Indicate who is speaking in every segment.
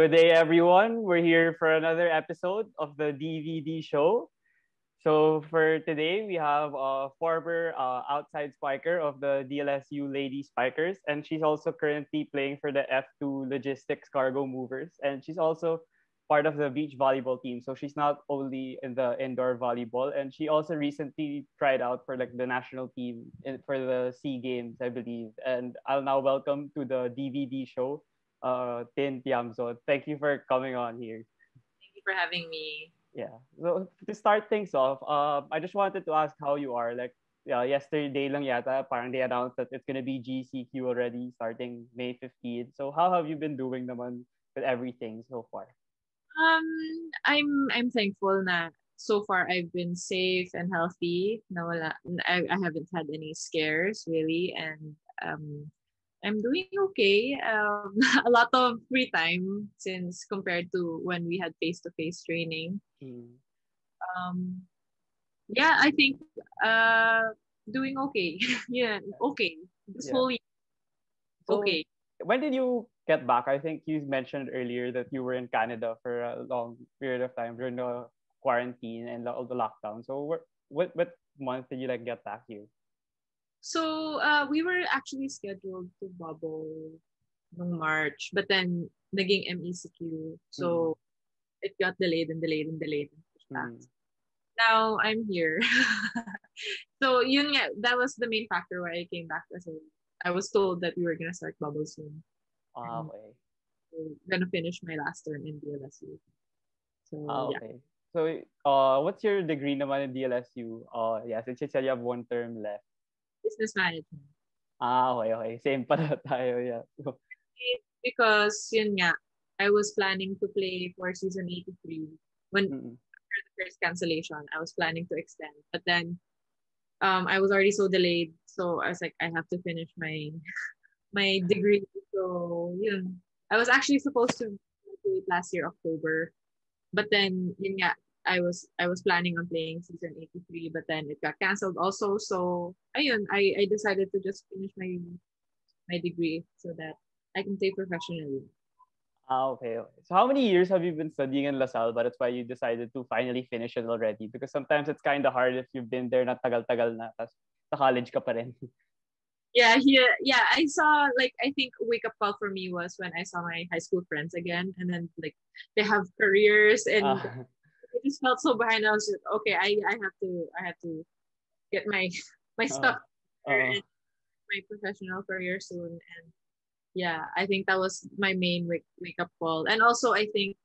Speaker 1: good day, everyone. We're here for another episode of the DVD show. So, for today, we have a former uh, outside spiker of the DLSU Lady Spikers, and she's also currently playing for the F2 Logistics Cargo Movers, and she's also part of the beach volleyball team. So, she's not only in the indoor volleyball, and she also recently tried out for like the national team in, for the Sea Games, I believe. And I'll now welcome to the DVD show uh, Tin Tiamzon. Thank you for coming on here.
Speaker 2: Thank you for having me.
Speaker 1: Yeah. So to start things off, uh, I just wanted to ask how you are. Like, yeah, yesterday lang yata, parang they announced that it's gonna be GCQ already starting May 15. So how have you been doing naman with everything so far?
Speaker 2: Um, I'm I'm thankful na so far I've been safe and healthy. Na wala, I, I haven't had any scares really, and um, I'm doing okay. Um, a lot of free time since compared to when we had face to face training.
Speaker 1: Mm.
Speaker 2: Um, yeah, I think uh, doing okay. yeah, okay. This
Speaker 1: Yeah.
Speaker 2: whole year,
Speaker 1: So,
Speaker 2: okay.
Speaker 1: When did you get back? I think you mentioned earlier that you were in Canada for a long period of time during the quarantine and all the lockdown. So what what what month did you like get back here?
Speaker 2: So uh, we were actually scheduled to bubble noong March, but then naging MECQ. So it got delayed and delayed and delayed and pushed back.
Speaker 1: Mm.
Speaker 2: Now I'm here. so yun nga, that was the main factor why I came back kasi I was told that we were gonna start bubble soon.
Speaker 1: Ah,
Speaker 2: Mm.
Speaker 1: okay.
Speaker 2: So gonna finish my last term in DLSU. So
Speaker 1: Ah,
Speaker 2: yeah.
Speaker 1: okay. So, uh, what's your degree naman in DLSU? Uh, yeah, since you said you have one term left.
Speaker 2: Business management.
Speaker 1: Ah, okay, okay. Same pala tayo, yeah.
Speaker 2: Because yun nga, I was planning to play for season 83 when
Speaker 1: mm,
Speaker 2: after the first cancellation, I was planning to extend, but then um, I was already so delayed. So I was like, I have to finish my my degree. So yun. I was actually supposed to graduate last year October, but then yun nga, I was I was planning on playing season 83, but then it got canceled also. So ayun, I I decided to just finish my my degree so that I can play professionally.
Speaker 1: ah, okay, okay. So, how many years have you been studying in LaSalle? But that's why you decided to finally finish it already. Because sometimes it's kind of hard if you've been there na tagal-tagal na, tas sa college ka pa rin.
Speaker 2: yeah yeah yeah i saw like i think wake up call for me was when i saw my high school friends again and then like they have careers and
Speaker 1: Ah,
Speaker 2: i just felt so behind. I was just okay i i have to i have to get my my stuff
Speaker 1: ah,
Speaker 2: and my professional career soon. And yeah i think that was my main wake, wake up call. And also i think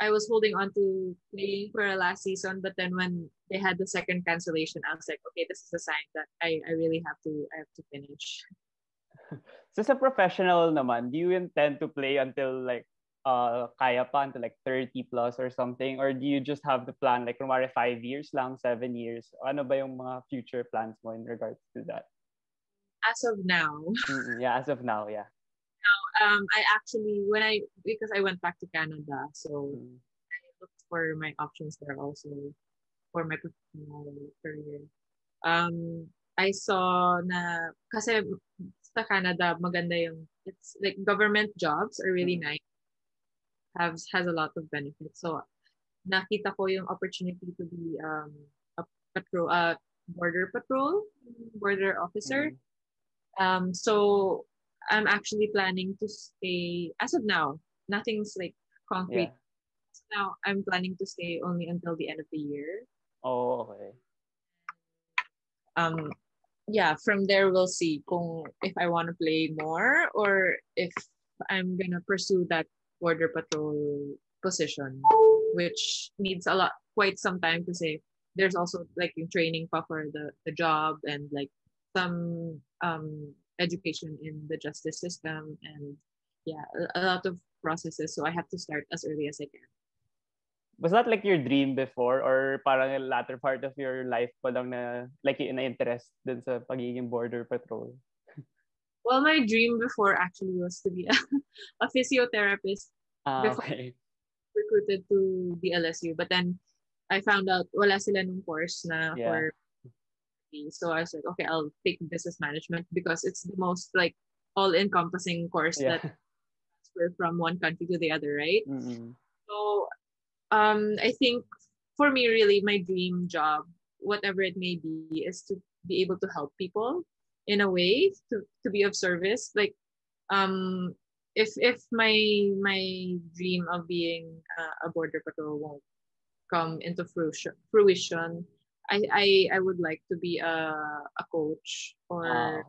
Speaker 2: i was holding on to playing for a last season but then when they had the second cancellation i was like okay this is a sign that i i really have to i have to finish.
Speaker 1: So a professional naman, do you intend to play until like uh kaya pa until like 30 plus or something or do you just have the plan like kumare 5 years lang, 7 years? Ano ba yung mga future plans mo in regards to that?
Speaker 2: as of now
Speaker 1: yeah, as of now, yeah.
Speaker 2: um i actually when i because i went back to canada so
Speaker 1: Mm.
Speaker 2: i looked for my options there also for my professional career um i saw na kasi sa canada maganda yung it's like government jobs are really
Speaker 1: Mm.
Speaker 2: nice has has a lot of benefits so nakita ko yung opportunity to be um a patrol uh border patrol border officer
Speaker 1: Mm.
Speaker 2: Um, so I'm actually planning to stay as of now. Nothing's like concrete.
Speaker 1: Yeah.
Speaker 2: As of Now I'm planning to stay only until the end of the year.
Speaker 1: Oh, okay.
Speaker 2: Um, yeah, from there we'll see kung if I want to play more or if I'm gonna pursue that border patrol position, which needs a lot, quite some time to say. There's also like yung training for the the job and like some um education in the justice system and yeah, a, a lot of processes. So I have to start as early as I can.
Speaker 1: Was that like your dream before or parang latter part of your life pa lang na like yung na-interest dun sa pagiging border patrol?
Speaker 2: Well, my dream before actually was to be a, a physiotherapist
Speaker 1: Ah,
Speaker 2: Before-
Speaker 1: okay.
Speaker 2: recruited to DLSU. But then I found out wala sila nung course na
Speaker 1: Yeah.
Speaker 2: for me. So I was like, okay, I'll take business management because it's the most like all encompassing course
Speaker 1: Yeah.
Speaker 2: that transfer from one country to the other, right?
Speaker 1: Mm-mm.
Speaker 2: So um I think for me really my dream job, whatever it may be, is to be able to help people in a way to, to be of service. Like um if if my my dream of being uh, a border patrol won't come into fruition fruition I, I I would like to be a a coach or
Speaker 1: Ah,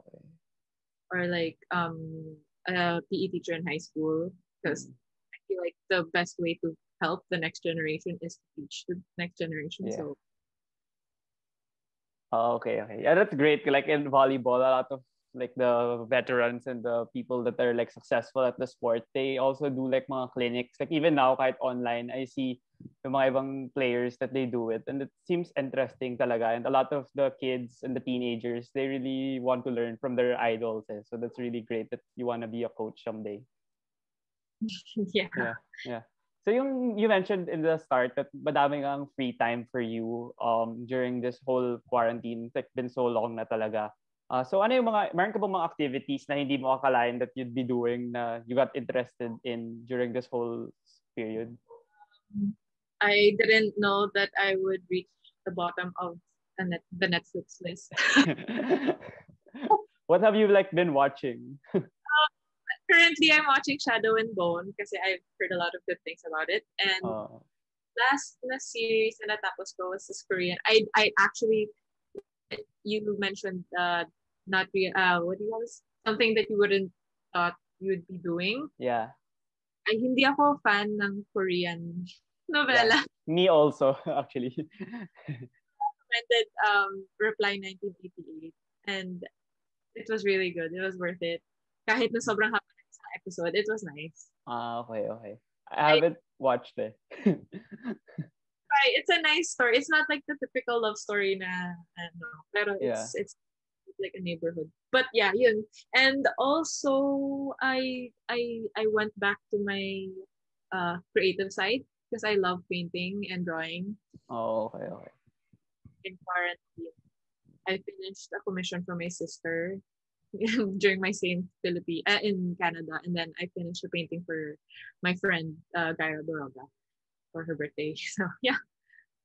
Speaker 2: or like um a PE teacher in high school because I feel like the best way to help the next generation is to teach the next generation.
Speaker 1: Yeah.
Speaker 2: So
Speaker 1: Oh, okay, okay. Yeah, that's great. Like in volleyball, a lot of like the veterans and the people that are like successful at the sport, they also do like mga clinics. Like even now, kahit online, I see the mga ibang players that they do it. And it seems interesting talaga. And a lot of the kids and the teenagers, they really want to learn from their idols. Eh. So that's really great that you want to be a coach someday.
Speaker 2: yeah.
Speaker 1: Yeah. So yung you mentioned in the start that madaming ang free time for you um during this whole quarantine. It's like been so long na talaga. Uh, so ano yung mga, meron ka ba mga activities na hindi mo akalain that you'd be doing na you got interested in during this whole period?
Speaker 2: I didn't know that I would reach the bottom of the, net, the Netflix list.
Speaker 1: what have you like been watching?
Speaker 2: Currently, I'm watching Shadow and Bone because I've heard a lot of good things about it. And
Speaker 1: Uh,
Speaker 2: last na series na natapos ko was this Korean. I I actually you mentioned uh not be uh what do you call this? Something that you wouldn't thought you would be doing.
Speaker 1: yeah.
Speaker 2: Ay hindi ako fan ng Korean novela.
Speaker 1: Me also, actually.
Speaker 2: Recommended um Reply 1988 and it was really good. It was worth it. Kahit na sobrang haba episode, it was nice.
Speaker 1: Ah, okay, okay. I haven't watched it.
Speaker 2: Right, it's a nice story. It's not like the typical love story na ano, pero it's it's like a neighborhood. But yeah, yun. And also I I I went back to my uh creative side because I love painting and drawing
Speaker 1: oh, okay, okay.
Speaker 2: in quarantine. I finished a commission for my sister during my stay in Philippines, uh, in Canada, and then I finished a painting for my friend uh, Gaia Doroga for her birthday. So yeah,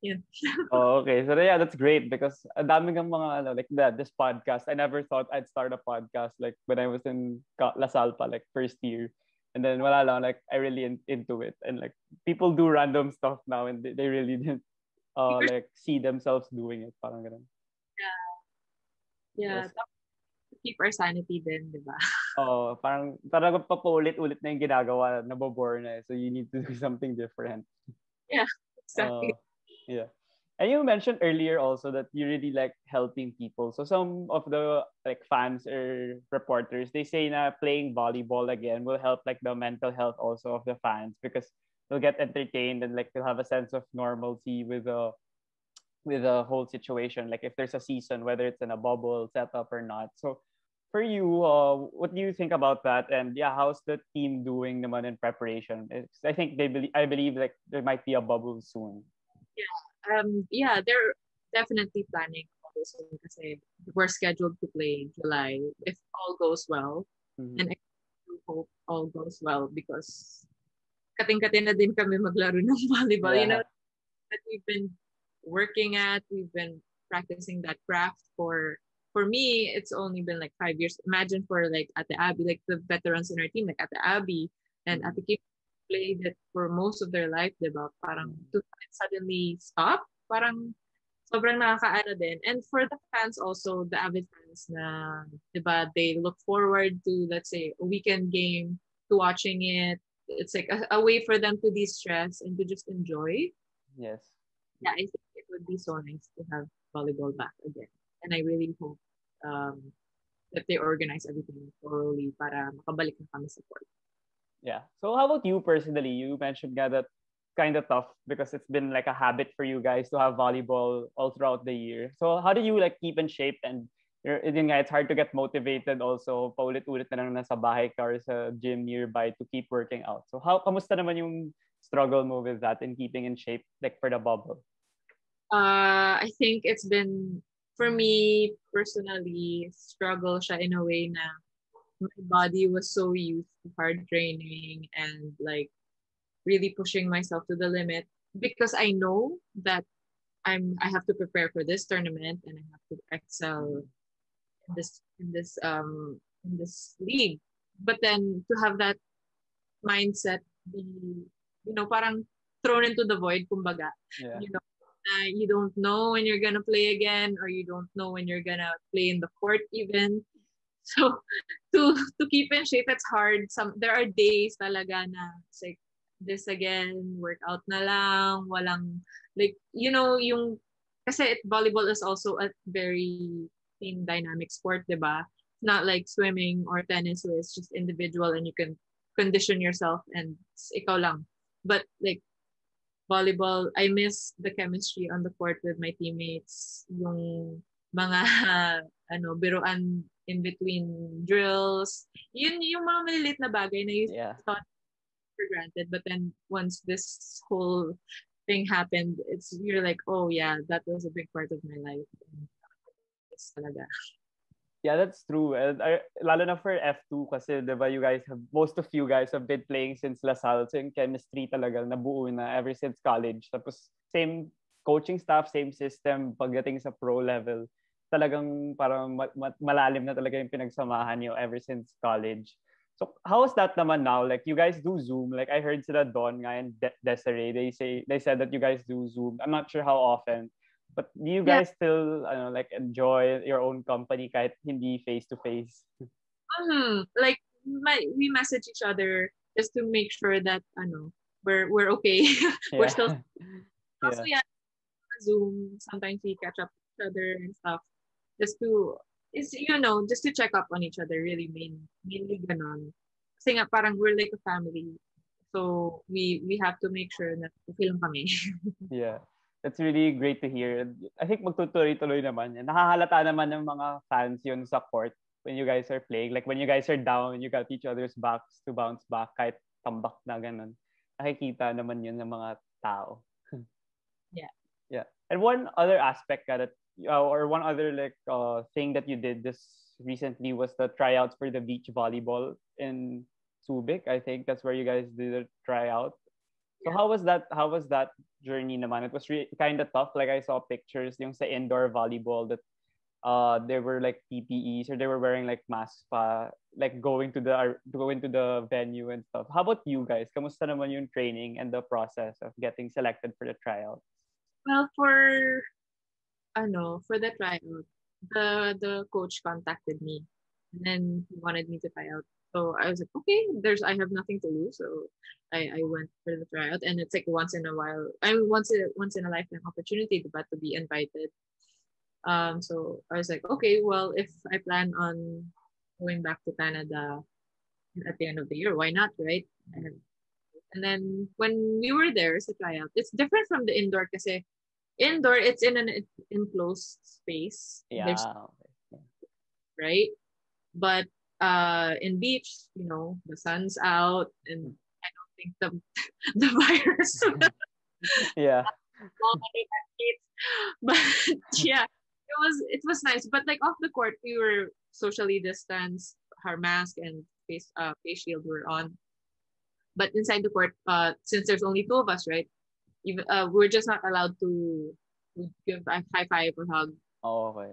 Speaker 2: yeah.
Speaker 1: Oh, okay. So yeah, that's great because ang dami ng mga ano like that this podcast. I never thought I'd start a podcast like when I was in LaSalle pa like first year. And then wala lang like I really in, into it and like people do random stuff now and they, they really didn't uh like see themselves doing it parang ganun.
Speaker 2: Yeah,
Speaker 1: Yes.
Speaker 2: dapat to keep our sanity din, di ba?
Speaker 1: Oh, parang parang papaulit-ulit na yung ginagawa, nabobore na eh. So you need to do something different.
Speaker 2: Yeah, exactly.
Speaker 1: Uh, yeah. And you mentioned earlier also that you really like helping people. So some of the like fans or reporters, they say na playing volleyball again will help like the mental health also of the fans because they'll get entertained and like they'll have a sense of normalcy with the with the whole situation. Like if there's a season, whether it's in a bubble setup or not. So for you, uh, what do you think about that? And yeah, how's the team doing naman in preparation? It's, I think they believe I believe like there might be a bubble soon.
Speaker 2: Yeah, um, yeah, they're definitely planning all this one kasi we're scheduled to play July if all goes well.
Speaker 1: Mhm.
Speaker 2: And I do hope all goes well because kating-kating na din kami maglaro ng volleyball. You know,
Speaker 1: Yeah.
Speaker 2: that we've been working at, we've been practicing that craft for for me, it's only been like five years. Imagine for like Ate Abi, like the veterans in our team, like Ate Abi and
Speaker 1: mm-hmm.
Speaker 2: Ate Kim played it for most of their life, diba? Parang mm-hmm. to suddenly stop, parang sobrang nakakaano din. And for the fans also, the avid fans na, diba, they look forward to, let's say, a weekend game, to watching it. It's like a, a way for them to de-stress and to just enjoy.
Speaker 1: Yes.
Speaker 2: Yeah, I think it would be so nice to have volleyball back again. And I really hope um, that they organize everything thoroughly para makabalik na kami sa court.
Speaker 1: Yeah. So how about you personally? You mentioned nga that kind of tough because it's been like a habit for you guys to have volleyball all throughout the year. So how do you like keep in shape and you're, yun nga, it's hard to get motivated also. Paulit-ulit na lang nasa bahay ka or sa gym nearby to keep working out. So how, kamusta naman yung struggle mo with that and keeping in shape like for the bubble?
Speaker 2: Uh, I think it's been, for me personally, struggle siya in a way na my body was so used to hard training and like really pushing myself to the limit because I know that I'm I have to prepare for this tournament and I have to excel in this in this um in this league. But then to have that mindset be you know parang thrown into the void kumbaga.
Speaker 1: Yeah.
Speaker 2: You know you don't know when you're gonna play again or you don't know when you're gonna play in the court even. So to to keep in shape it's hard. Some there are days talaga na it's like this again, workout na lang, walang like you know yung kasi it, volleyball is also a very team dynamic sport, 'di ba? Not like swimming or tennis where it's just individual and you can condition yourself and it's ikaw lang. But like volleyball, I miss the chemistry on the court with my teammates, yung mga ano, biruan in between drills. Yun yung mga maliliit na bagay na you
Speaker 1: Yeah.
Speaker 2: thought for granted. But then once this whole thing happened, it's you're like, oh yeah, that was a big part of my life. It's talaga.
Speaker 1: Yeah, that's true. And I, lalo na for F2 kasi 'di ba you guys have most of you guys have been playing since LaSalle. So yung chemistry talaga nabuo na ever since college. Tapos same coaching staff, same system pagdating sa pro level. Talagang parang ma- ma- malalim na talaga yung pinagsamahan niyo ever since college. So how is that naman now? Like you guys do Zoom. Like I heard sila Don nga and De- Desiree. They say they said that you guys do Zoom. I'm not sure how often. But do you
Speaker 2: Yeah.
Speaker 1: guys still ano, like enjoy your own company kahit hindi face to face?
Speaker 2: Like my, we message each other just to make sure that ano we're we're okay. We're still also yeah zoom sometimes we catch up with each other and stuff just to is you know just to check up on each other really main mainly ganon kasi nga parang we're like a family so we we have to make sure that okay lang kami
Speaker 1: Yeah. That's really great to hear. I think magtutuloy-tuloy naman yan. Nakahalata naman ng mga fans yun sa court when you guys are playing. Like when you guys are down, you got each other's backs to bounce back kahit tambak na ganun. Nakikita naman yun ng mga tao.
Speaker 2: Yeah.
Speaker 1: Yeah. And one other aspect ka that, uh, or one other like uh, thing that you did this recently was the tryouts for the beach volleyball in Subic. I think that's where you guys did a tryout. So how was that? How was that journey naman? It was re- kind of tough. Like I saw pictures yung sa indoor volleyball that uh they were like PPEs or they were wearing like masks pa, like going to the ar- going to the venue and stuff. How about you guys? Kamusta naman yung training and the process of getting selected for the tryout?
Speaker 2: well for ano for the tryout the the coach contacted me and then he wanted me to try out so I was like okay there's I have nothing to lose so I, I went for the tryout and it's like once in a while I mean once a once in a lifetime opportunity to, but to be invited um so I was like okay well if I plan on going back to Canada at the end of the year why not right and, and then when we were there as a tryout it's different from the indoor kasi indoor it's in an enclosed space
Speaker 1: Yeah.
Speaker 2: There's right? But uh in beach, you know, the sun's out and I don't think the the virus
Speaker 1: Yeah.
Speaker 2: fall under that gate. But yeah, it was it was nice. But like off the court, we were socially distanced, our mask and face uh face shield were on. But inside the court, uh since there's only two of us, right? Even uh we're just not allowed to, to give a high five or hug
Speaker 1: Oh, okay.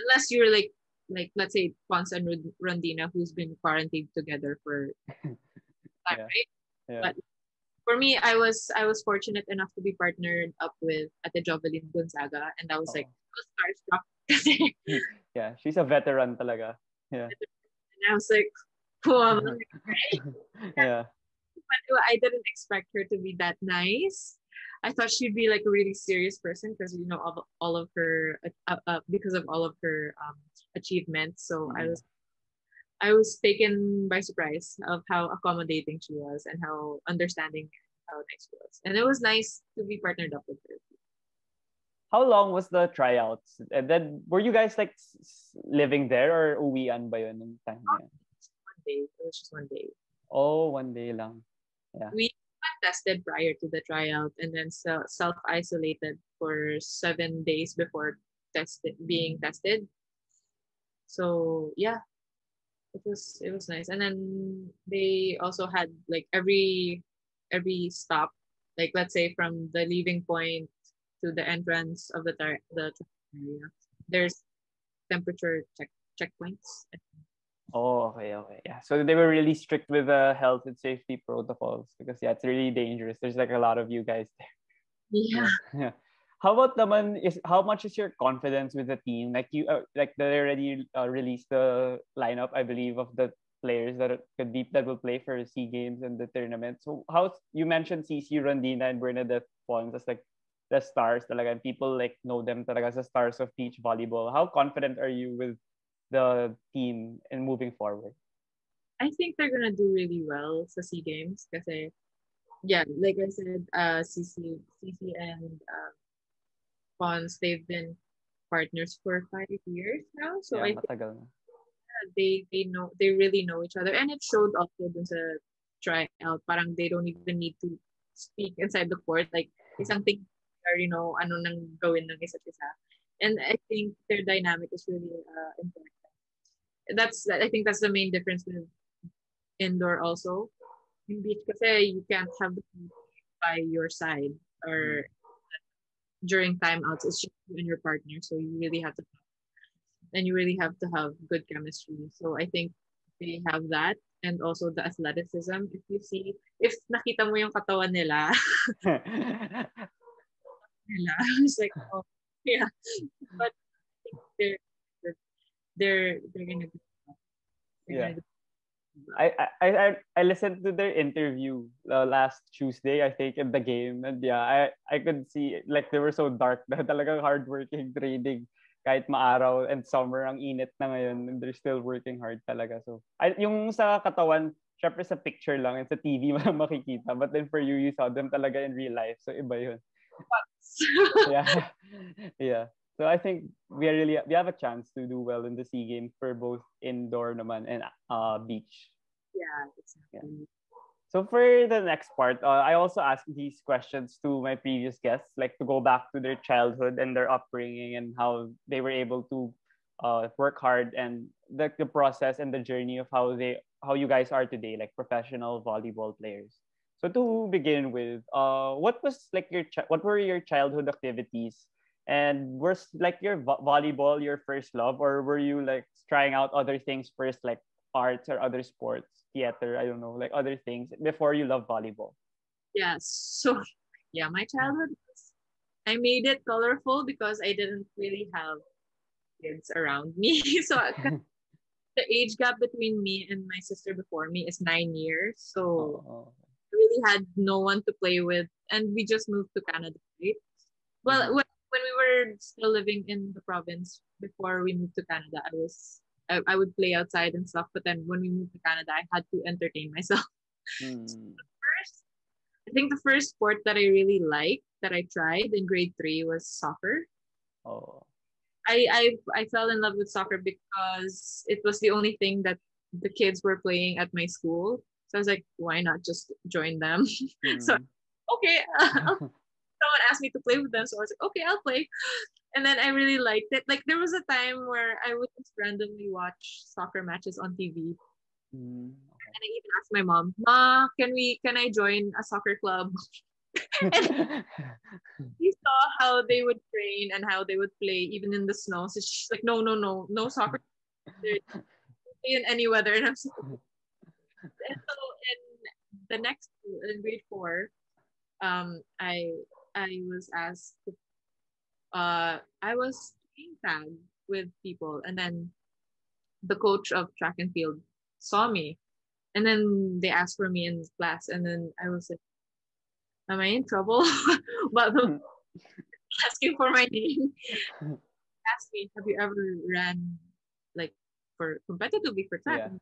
Speaker 2: unless you're like like let's say Pons and Rondina who's been quarantined together for time,
Speaker 1: Yeah.
Speaker 2: right?
Speaker 1: Yeah.
Speaker 2: But for me, I was I was fortunate enough to be partnered up with Ate Jovelyn Gonzaga, and I was like
Speaker 1: Oh.
Speaker 2: I was starstruck
Speaker 1: yeah. She's a veteran talaga. Yeah.
Speaker 2: and I was like, right?
Speaker 1: Yeah.
Speaker 2: But I didn't expect her to be that nice. I thought she'd be like a really serious person because you know all, all of her uh, uh, because of all of her um, achievements. So I
Speaker 1: Mhm.
Speaker 2: was I was taken by surprise of how accommodating she was and how understanding, how nice she was, and it was nice to be partnered up with her.
Speaker 1: how long was the tryouts? And then were you guys like living there or uwian ba yun ng time yun?
Speaker 2: One day. It was just one day.
Speaker 1: Oh, one day long. lang.
Speaker 2: got tested prior to the tryout and then se- self isolated for seven days before tested being tested. So yeah, it was it was nice. And then they also had like every every stop, like let's say from the leaving point to the entrance of the tar- the area, there's temperature check checkpoints.
Speaker 1: Oh, okay, okay. Yeah. So they were really strict with the health and safety protocols because yeah, it's really dangerous. There's like a lot of you guys there.
Speaker 2: Yeah.
Speaker 1: Yeah. How about naman is how much is your confidence with the team? Like you uh, like they already uh, released the lineup, I believe, of the players that could be that will play for Sea Games and the tournament. So how you mentioned Sisi Rondina and Bernadette Pons as like the stars talaga and people like know them talaga as the stars of beach volleyball. How confident are you with the team and moving forward?
Speaker 2: I think they're gonna do really well sa SEA Games kasi yeah, like I said, uh Sisi Sisi and uh, They've been partners for five years now. So I think
Speaker 1: na.
Speaker 2: they they know they really know each other. And it showed also dun sa tryout. Parang they don't even need to speak inside the court. Like isang thing they already know ano nang gawin ng isa't isa. And I think their dynamic is really uh, important. That's I think that's the main difference with indoor also. In beach kasi you can't have the people by your side or during timeouts. It's just you and your partner. So you really have to and you really have to have good chemistry. So I think they have that and also the athleticism. If you see, if nakita mo yung katawan nila, nila, it's like, oh, yeah. But I think they're they're they're gonna do. They're
Speaker 1: Yeah.
Speaker 2: gonna do
Speaker 1: I, I I I listened to their interview uh, last Tuesday, I think, in the game, and yeah, I I could see like they were so dark na talagang hardworking training kahit maaraw and summer ang init na ngayon and they're still working hard talaga. So, I, yung sa katawan, syempre sa picture lang and sa TV mo makikita. But then for you, you saw them talaga in real life. So, iba yun. Yeah. yeah. So I think we are really we have a chance to do well in the SEA Games for both indoor naman and uh beach.
Speaker 2: yeah, exactly.
Speaker 1: So for the next part, uh, I also asked these questions to my previous guests, like to go back to their childhood and their upbringing and how they were able to uh, work hard and the, the process and the journey of how they how you guys are today, like professional volleyball players. So to begin with, uh, what was like your what were your childhood activities, and was like your vo- volleyball your first love, or were you like trying out other things first, like arts or other sports, theater, I don't know, like other things before you love volleyball?
Speaker 2: Yeah, so yeah, my childhood was, I made it colorful because I didn't really have kids around me. so the age gap between me and my sister before me is nine years. So
Speaker 1: Oh, oh
Speaker 2: I oh. really had no one to play with, and we just moved to Canada. Right? Well, mm-hmm. Were still living in the province before we moved to Canada, I was I, I would play outside and stuff. But then when we moved to Canada, I had to entertain myself.
Speaker 1: hmm.
Speaker 2: First, I think the first sport that I really liked that I tried in grade three was soccer.
Speaker 1: oh.
Speaker 2: I, I I fell in love with soccer because it was the only thing that the kids were playing at my school. So I was like, why not just join them? So-
Speaker 1: Hmm.
Speaker 2: okay. Someone asked me to play with them, so I was like, okay, I'll play. And then I really liked it. Like there was a time where I would just randomly watch soccer matches on TV,
Speaker 1: Hmm.
Speaker 2: and I even asked my mom, "Ma, can we can I join a soccer club?" we saw how they would train and how they would play even in the snow. So she's like, no, no, no, no soccer. Play in any weather. And I'm so, and so in the next in grade four, um, I I was asked uh I was playing tag with people and then the coach of track and field saw me and then they asked for me in class and then I was like am I in trouble? but the asking for my name. Asked me, have you ever ran like for competitively for track?
Speaker 1: Yeah.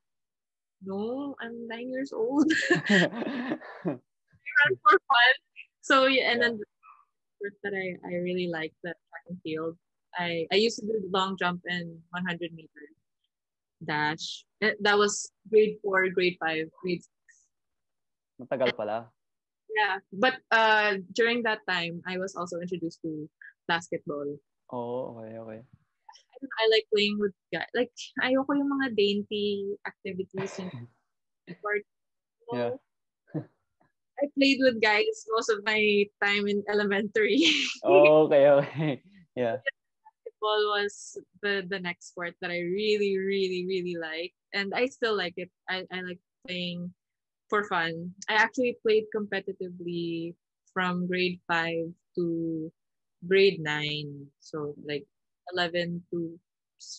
Speaker 2: No, I'm nine years old. I ran for fun. So yeah, and then sport that I, I really like the track and field. I, I used to do long jump and 100 meter dash. That was grade four, grade five, grade six.
Speaker 1: Matagal pala.
Speaker 2: Yeah, but uh, during that time, I was also introduced to basketball.
Speaker 1: Oh, okay, okay.
Speaker 2: I, don't know, I like playing with guys. Like, ayoko yung mga dainty activities and sport.
Speaker 1: Yeah.
Speaker 2: I played with guys most of my time in elementary.
Speaker 1: Oh, okay, okay. Yeah.
Speaker 2: Basketball was the, the next sport that I really, really, really like. And I still like it. I, I like playing for fun. I actually played competitively from grade five to grade nine. So like 11 to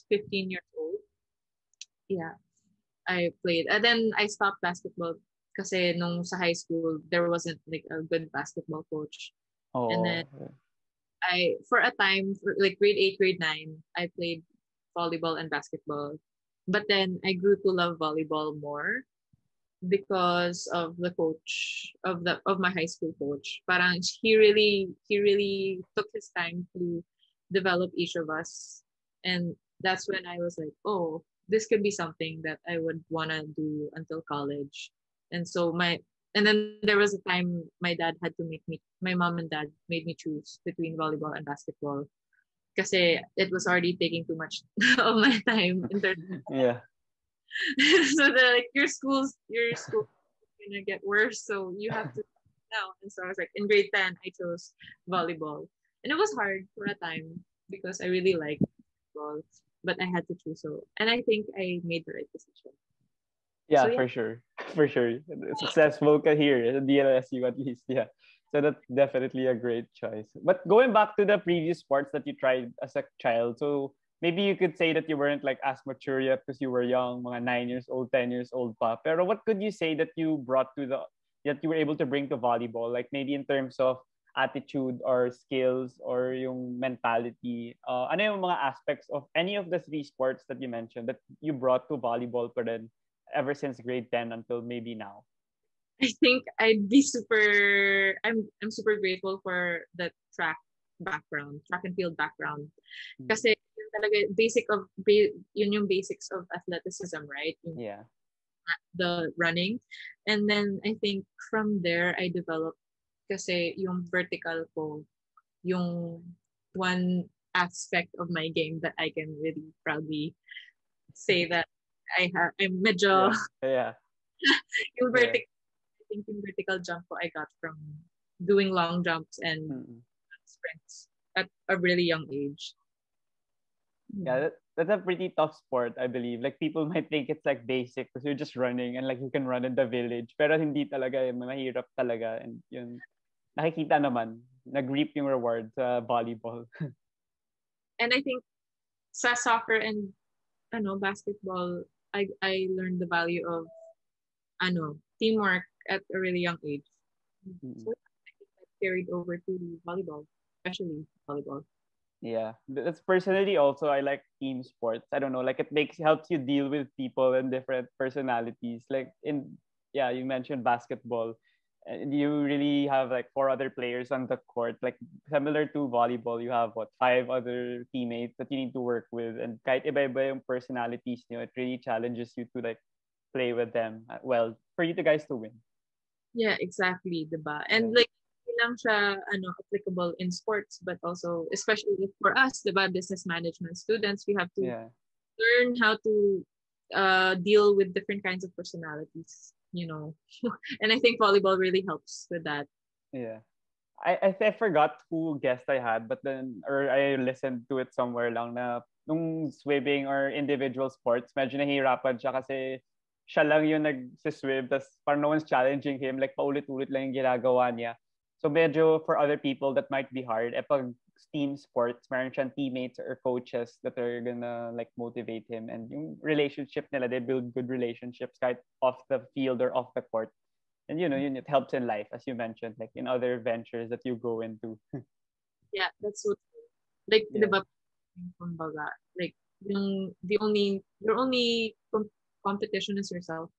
Speaker 2: 15 years old. Yeah, I played. And then I stopped basketball kasi nung sa high school, there wasn't like a good basketball coach.
Speaker 1: Oh,
Speaker 2: then-
Speaker 1: okay.
Speaker 2: I for a time for like grade eight, grade nine, I played volleyball and basketball. But then I grew to love volleyball more because of the coach of the of my high school coach. Parang he really he really took his time to develop each of us. And that's when I was like, oh, this could be something that I would wanna do until college. And so my and then there was a time my dad had to make me my mom and dad made me choose between volleyball and basketball. Because it was already taking too much of my time in terms
Speaker 1: Yeah.
Speaker 2: so they're like your school's your school is gonna get worse so you have to now. And so I was like in grade 10 I chose volleyball. And it was hard for a time because I really liked volleyball but I had to choose. So and I think I made the right decision
Speaker 1: Yeah,
Speaker 2: So, yeah.
Speaker 1: for sure. For sure. Successful the DLSU at least. Yeah. So that's definitely a great choice. But going back to the previous sports that you tried as a child, so maybe you could say that you weren't like as mature yet because you were young, mga nine years old, 10 years old pa. Pero what could you say that you brought to the, that you were able to bring to volleyball? Like maybe in terms of attitude or skills or yung mentality. Uh, ano yung mga aspects of any of the three sports that you mentioned that you brought to volleyball pa rin ever since grade 10 until maybe now?
Speaker 2: I think I'd be super I'm I'm super grateful for the track background, track and field background.
Speaker 1: Mm.
Speaker 2: Kasi yun talaga basic of yun yung basics of athleticism, right?
Speaker 1: Yeah.
Speaker 2: the running. And then I think from there I developed kasi yung vertical ko yung one aspect of my game that I can really proudly say that I have I'm medyo
Speaker 1: Yeah.
Speaker 2: yung
Speaker 1: Yeah.
Speaker 2: vertical I think yung vertical jump ko I got from doing long jumps and
Speaker 1: Mm-mm.
Speaker 2: sprints at a really young age. Hmm.
Speaker 1: Yeah, that, that's a pretty tough sport, I believe. Like people might think it's like basic because you're just running and like you can run in the village. Pero hindi talaga, yun, mahirap talaga. And yun, nakikita naman, nag-reap yung reward sa volleyball.
Speaker 2: And I think sa soccer and ano basketball I I learned the value of ano teamwork at a really young age.
Speaker 1: Mm.
Speaker 2: So I think that carried over to volleyball, especially volleyball.
Speaker 1: Yeah, that's personally also I like team sports. I don't know, like it makes helps you deal with people and different personalities. Like in yeah, you mentioned basketball. And you really have like four other players on the court. Like similar to volleyball, you have what five other teammates that you need to work with. And kahit iba-iba yung personalities you know, it really challenges you to like play with them uh, well for you to guys to win.
Speaker 2: Yeah, exactly, diba? And like hindi lang siya ano applicable in sports but also especially for us, diba, business management students, we have to
Speaker 1: Yeah.
Speaker 2: learn how to uh, deal with different kinds of personalities, you know. and I think volleyball really helps with that.
Speaker 1: Yeah. I, I, I forgot who guest I had, but then, or I listened to it somewhere lang na nung swimming or individual sports, medyo nahihirapan siya kasi siya lang yung nag-swim, tas parang no one's challenging him, like paulit-ulit lang yung ginagawa niya. So medyo for other people, that might be hard. Eh pag team sports, meron siyang teammates or coaches that are gonna like motivate him and yung relationship nila, they build good relationships kahit off the field or off the court. And you know, yun, it helps in life, as you mentioned, like in other ventures that you go into.
Speaker 2: Yeah, that's so true. Like,
Speaker 1: Yeah.
Speaker 2: diba, kumbaga, like, yung, the only, your only com- competition is yourself.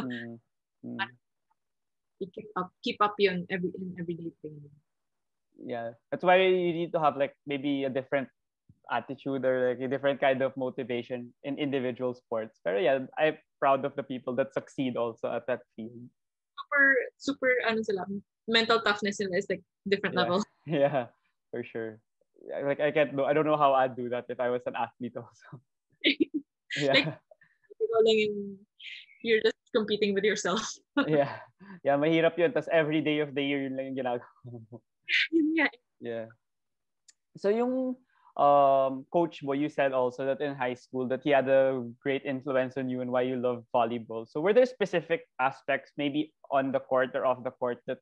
Speaker 1: Mm, mm.
Speaker 2: You keep up, keep up yun every, in everyday training.
Speaker 1: Yeah. That's why you need to have like maybe a different attitude or like a different kind of motivation in individual sports. But yeah i'm proud of the people that succeed also at that field.
Speaker 2: Super, super, ano sila, mental toughness is like different
Speaker 1: yeah.
Speaker 2: level.
Speaker 1: yeah for sure. Like i can't do i don't know how i'd do that if i was an athlete also. Yeah.
Speaker 2: Like- Ikaw lang yung, you're just competing with yourself.
Speaker 1: yeah. Yeah mahirap yun tas every day of the year yun lang yung ginagawa
Speaker 2: Yun nga.
Speaker 1: Yeah. So yung um coach mo, you said also that in high school that he had a great influence on you and why you love volleyball. So were there specific aspects maybe on the court or off the court that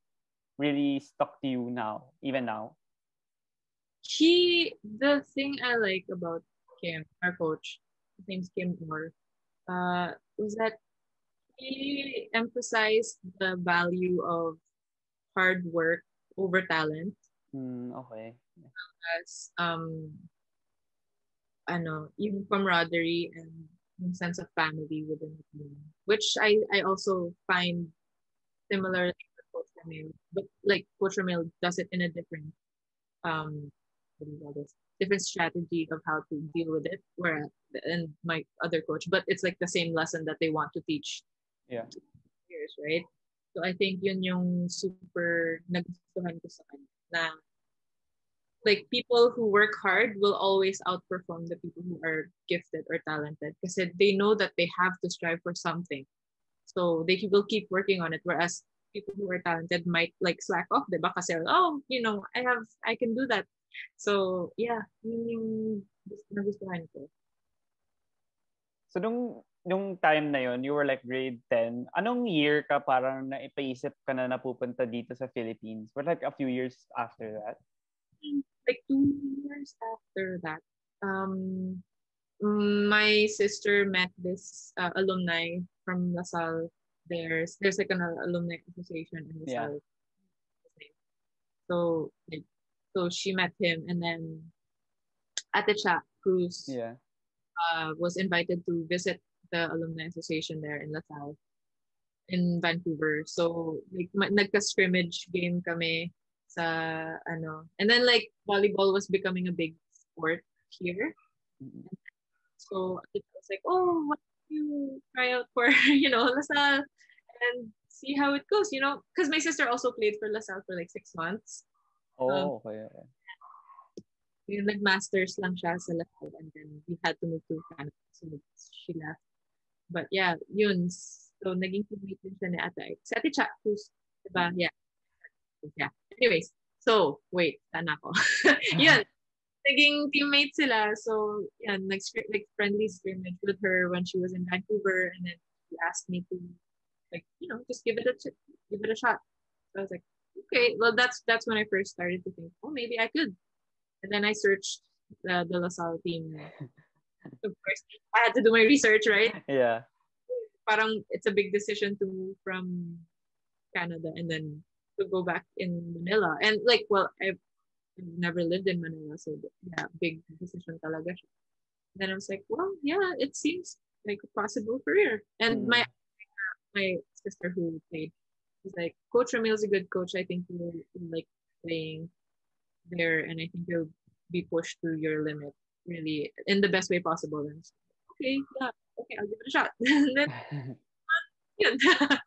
Speaker 1: really stuck to you now, even now?
Speaker 2: He, the thing I like about Kim, our coach, his name's Kim Moore, uh, was that he emphasized the value of hard work over talent
Speaker 1: Hmm, okay.
Speaker 2: as um ano, yung camaraderie and yung sense of family within the team. Which I, I also find similar to Coach Ramil. But like Coach Ramil does it in a different um what do you call this? Different strategy of how to deal with it. Where and my other coach, but it's like the same lesson that they want to teach
Speaker 1: Yeah.
Speaker 2: years, right? So I think yun yung super nagustuhan ko sa kanya na like people who work hard will always outperform the people who are gifted or talented because they know that they have to strive for something. So they will keep working on it. Whereas people who are talented might like slack off, diba? Kasi, oh, you know, I have, I can do that. So yeah, yun yung nagustuhan ko.
Speaker 1: So nung nung time na yon, you were like grade 10. Anong year ka parang naipaisip ka na napupunta dito sa Philippines? Or like a few years after that?
Speaker 2: like two years after that, um, my sister met this uh, alumni from LaSalle. There's there's like an alumni association in
Speaker 1: Yeah.
Speaker 2: LaSalle. So like, so she met him, and then Ate Cha Cruz
Speaker 1: Yeah.
Speaker 2: uh, was invited to visit the alumni association there in LaSalle, in Vancouver. So like ma- nagka-scrimmage game kami sa ano. And then like volleyball was becoming a big sport here. So I was like, oh, why don't you try out for you know LaSalle and see how it goes, you know? Because my sister also played for LaSalle for like six months.
Speaker 1: Oh, um, okay. okay.
Speaker 2: Yung nag-masters lang siya sa LaSalle and then we had to move to Canada. So she left. But yeah, yun. So naging teammate din siya ni Ate. Si Ate Cha, who's, diba? Mm. Yeah. Yeah. Anyways, so, wait, saan ako? yun. Uh-huh. Naging teammate sila. So, yan, nag like friendly scrimmage with her when she was in Vancouver and then she asked me to like, you know, just give it a ch- give it a shot. So I was like, okay, well that's that's when I first started to think, oh maybe I could. And then I searched the, the LaSalle team. of course, I had to do my research, right?
Speaker 1: Yeah.
Speaker 2: Parang it's a big decision to move from Canada and then to go back in Manila. And like, well, I've, never lived in Manila, so yeah, big decision talaga. Then I was like, well, yeah, it seems like a possible career. And
Speaker 1: Mm.
Speaker 2: my my sister who played was like, Coach Ramil's a good coach. I think you'll like playing there, and I think you'll be pushed to your limit, really, in the best way possible. And okay, yeah, okay, I'll give it a shot. then.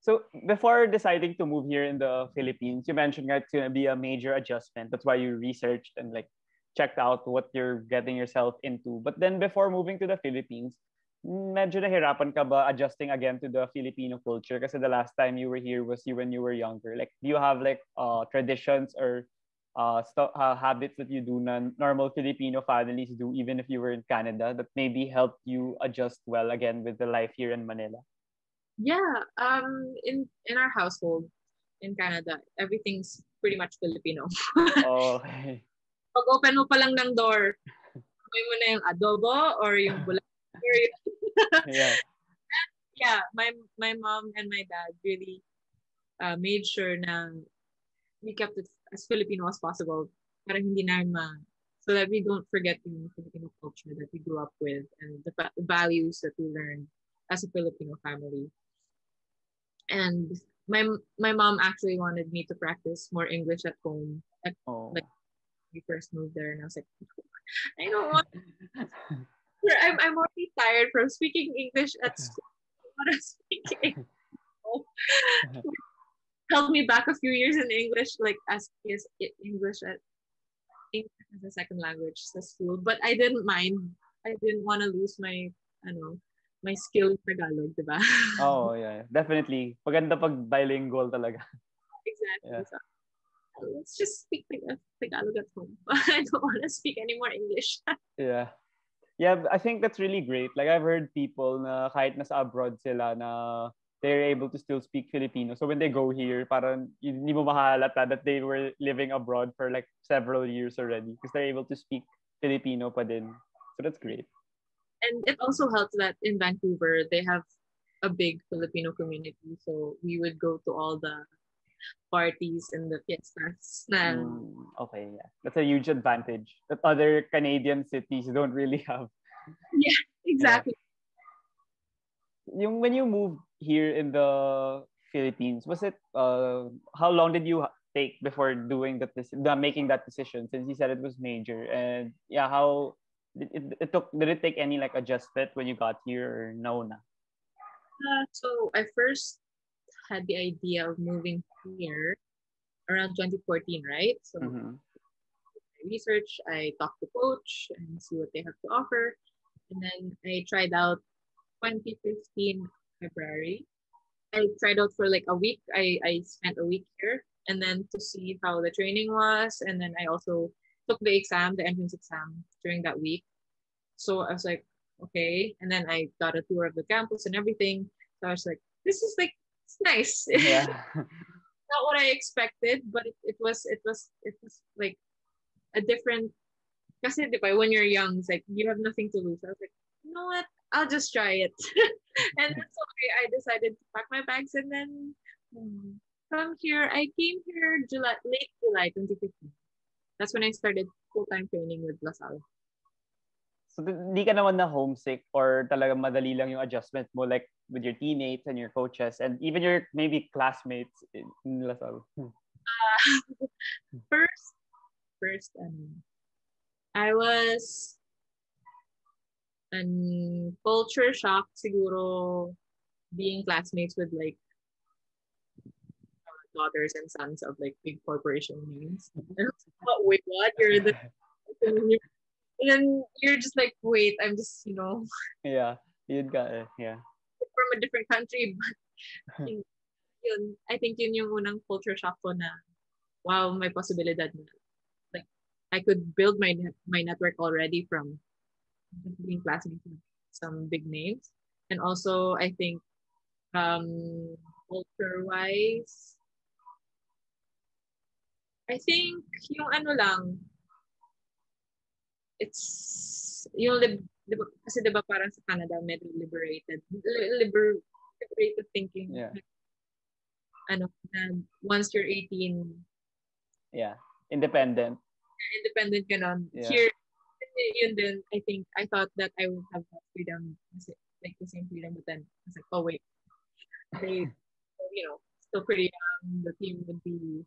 Speaker 1: So before deciding to move here in the Philippines, you mentioned that it's gonna be a major adjustment. That's why you researched and like checked out what you're getting yourself into. But then before moving to the Philippines, medyo nahirapan ka ba adjusting again to the Filipino culture? Kasi the last time you were here was you when you were younger. Like, do you have like uh, traditions or uh, stu- uh, habits that you do na normal Filipino families do even if you were in Canada that maybe helped you adjust well again with the life here in Manila?
Speaker 2: Yeah, um, in in our household in Canada, everything's pretty much Filipino.
Speaker 1: Oh, okay.
Speaker 2: Pag open mo pa lang ng door, may mo na yung adobo or yung yung-
Speaker 1: Yeah.
Speaker 2: yeah, my my mom and my dad really uh, made sure na we kept it as Filipino as possible para hindi na ma so that we don't forget yung Filipino culture that we grew up with and the va- values that we learned as a Filipino family. And my my mom actually wanted me to practice more English at home at
Speaker 1: Oh.
Speaker 2: Like- we first moved there, and I was like, I don't want. I'm I'm already tired from speaking English at school. I want to speak English. Held me back a few years in English, like as as English at English as a second language sa school. But I didn't mind. I didn't want to lose my, ano, my skill in Tagalog, diba?
Speaker 1: oh, yeah. Definitely. Maganda pag bilingual talaga.
Speaker 2: exactly.
Speaker 1: Yeah.
Speaker 2: So, let's just speak Tag- uh, Tagalog at home. I don't want to speak any more English.
Speaker 1: Yeah. Yeah, I think that's really great. Like I've heard people na kahit nasa abroad sila na they're able to still speak Filipino. So when they go here, parang hindi mo mahalata that they were living abroad for like several years already because they're able to speak Filipino pa din. So that's great.
Speaker 2: and it also helps that in Vancouver they have a big Filipino community, so we would go to all the parties and the fiestas. Na,
Speaker 1: Mm, okay, yeah. That's a huge advantage that other Canadian cities don't really have.
Speaker 2: Yeah, exactly.
Speaker 1: Yung when you moved here in the Philippines, was it uh how long did you take before doing that the making that decision since you said it was major and yeah how did it, it took did it take any like adjustment when you got here or no na?
Speaker 2: Uh, so I first had the idea of moving here around 2014, right? So
Speaker 1: Mhm.
Speaker 2: I research, I talk to coach and see what they have to offer. And then I tried out 2015 February. I tried out for like a week. I, I spent a week here and then to see how the training was. And then I also took the exam, the entrance exam during that week. So I was like, okay. And then I got a tour of the campus and everything. So I was like, this is like it's nice.
Speaker 1: Yeah.
Speaker 2: not what I expected, but it, it was it was it was like a different kasi di ba, when you're young, it's like you have nothing to lose. I was like, you know what? I'll just try it. and that's why I decided to pack my bags and then hmm, from here I came here July late July 2015. That's when I started full-time training with LaSalle.
Speaker 1: So di ka naman na homesick or talaga madali lang yung adjustment mo like with your teammates and your coaches and even your maybe classmates in in LaSalle.
Speaker 2: first first um I was an culture shock siguro being classmates with like daughters and sons of like big corporation names. but wait, what? You're the and then you're just like, wait, I'm just, you know,
Speaker 1: Yeah, yun got it Yeah.
Speaker 2: from a different country. But yun, yun, I think yun yung unang culture shock ko na, wow, may posibilidad na. Like, I could build my my network already from being classmates some big names. And also, I think, um, culture-wise, I think yung ano lang, it's, yung lib, diba, kasi diba parang sa Canada, medyo liberated, li- liber, liberated thinking.
Speaker 1: Yeah.
Speaker 2: Ano, na once you're 18,
Speaker 1: Yeah. Independent.
Speaker 2: independent ka na.
Speaker 1: Yeah.
Speaker 2: Here, yun din, I think, I thought that I would have that freedom, like the same freedom, but then, I was like, oh wait, they, you know, still pretty young, the team would be,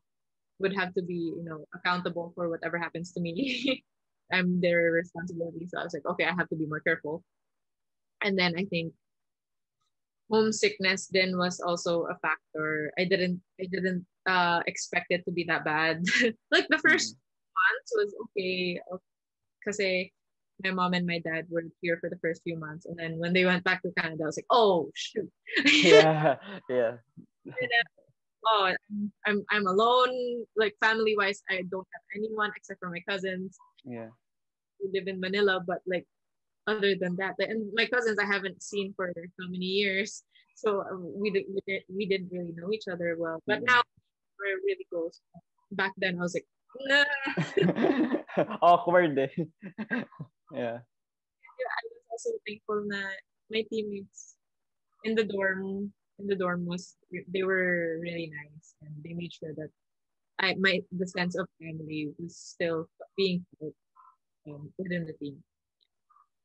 Speaker 2: would have to be, you know, accountable for whatever happens to me. I'm their responsibility. So I was like, okay, I have to be more careful. And then I think homesickness then was also a factor. I didn't I didn't uh expect it to be that bad. like the first months was okay, okay because my mom and my dad were here for the first few months and then when they went back to Canada I was like oh shoot
Speaker 1: Yeah. Yeah.
Speaker 2: oh I'm- I'm alone like family wise I don't have anyone except for my cousins
Speaker 1: Yeah.
Speaker 2: who live in Manila, but like other than that, and my cousins I haven't seen for how many years, so um, we did, we, did, we didn't really know each other well. But
Speaker 1: Mhm.
Speaker 2: now we're really close. Back then, I was like.
Speaker 1: Awkward eh. yeah.
Speaker 2: I was also thankful that my teammates in the dorm in the dorm was they were really nice and they made sure that I my the sense of family was still being felt um, within the team.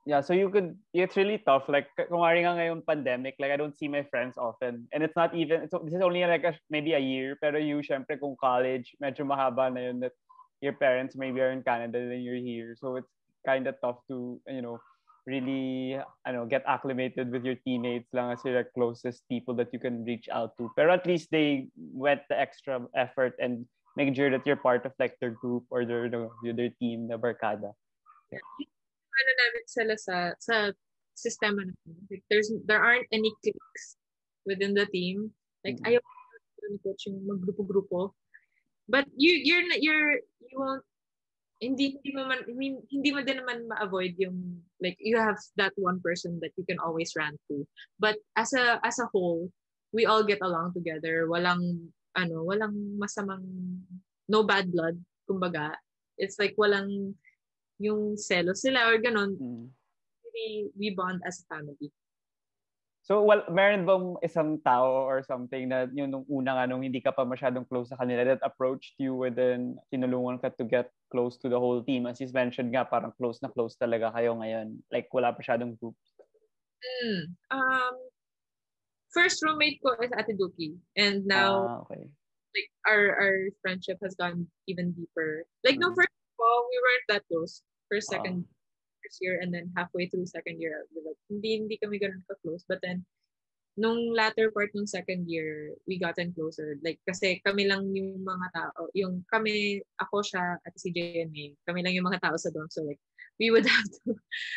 Speaker 1: Yeah, so you could, it's really tough. Like, kumari nga ngayong pandemic, like, I don't see my friends often. And it's not even, it's, this is only like a, maybe a year, pero you, syempre, kung college, medyo mahaba na yun that your parents maybe are in Canada and you're here. So it's kind of tough to, you know, really, I know, get acclimated with your teammates lang as your closest people that you can reach out to. Pero at least they went the extra effort and make sure that you're part of like their group or their, their, their team, the Barkada.
Speaker 2: Ano namin sila sa sa sistema namin. Like, there's there aren't any cliques within the team. Like
Speaker 1: Mhm.
Speaker 2: ayaw ni coach yung maggrupo-grupo. But you you're not you're you won't hindi hindi mo man I mean, hindi mo din naman ma-avoid yung like you have that one person that you can always rant to. But as a as a whole, we all get along together. Walang ano, walang masamang no bad blood, kumbaga. It's like walang yung selos sila or ganun.
Speaker 1: Mm.
Speaker 2: We, we bond as a family.
Speaker 1: So, well, meron bang isang tao or something na yun nung una nga nung hindi ka pa masyadong close sa kanila that approached you and then tinulungan ka to get close to the whole team? As you mentioned nga, parang close na close talaga kayo ngayon. Like, wala pa masyadong groups.
Speaker 2: Mm. Um, first roommate ko is Ate Duki. And now,
Speaker 1: Ah, okay.
Speaker 2: like, our, our friendship has gone even deeper. Like, no,
Speaker 1: Mhm.
Speaker 2: first all, we weren't that close. First, second, first year, and then halfway through second year, we like, hindi, hindi kami ganun ka-close. But then, nung latter part ng second year, we gotten closer. Like, kasi kami lang yung mga tao, yung kami, ako siya, at si JMA, kami lang yung mga tao sa dorm. So, like, we would have to,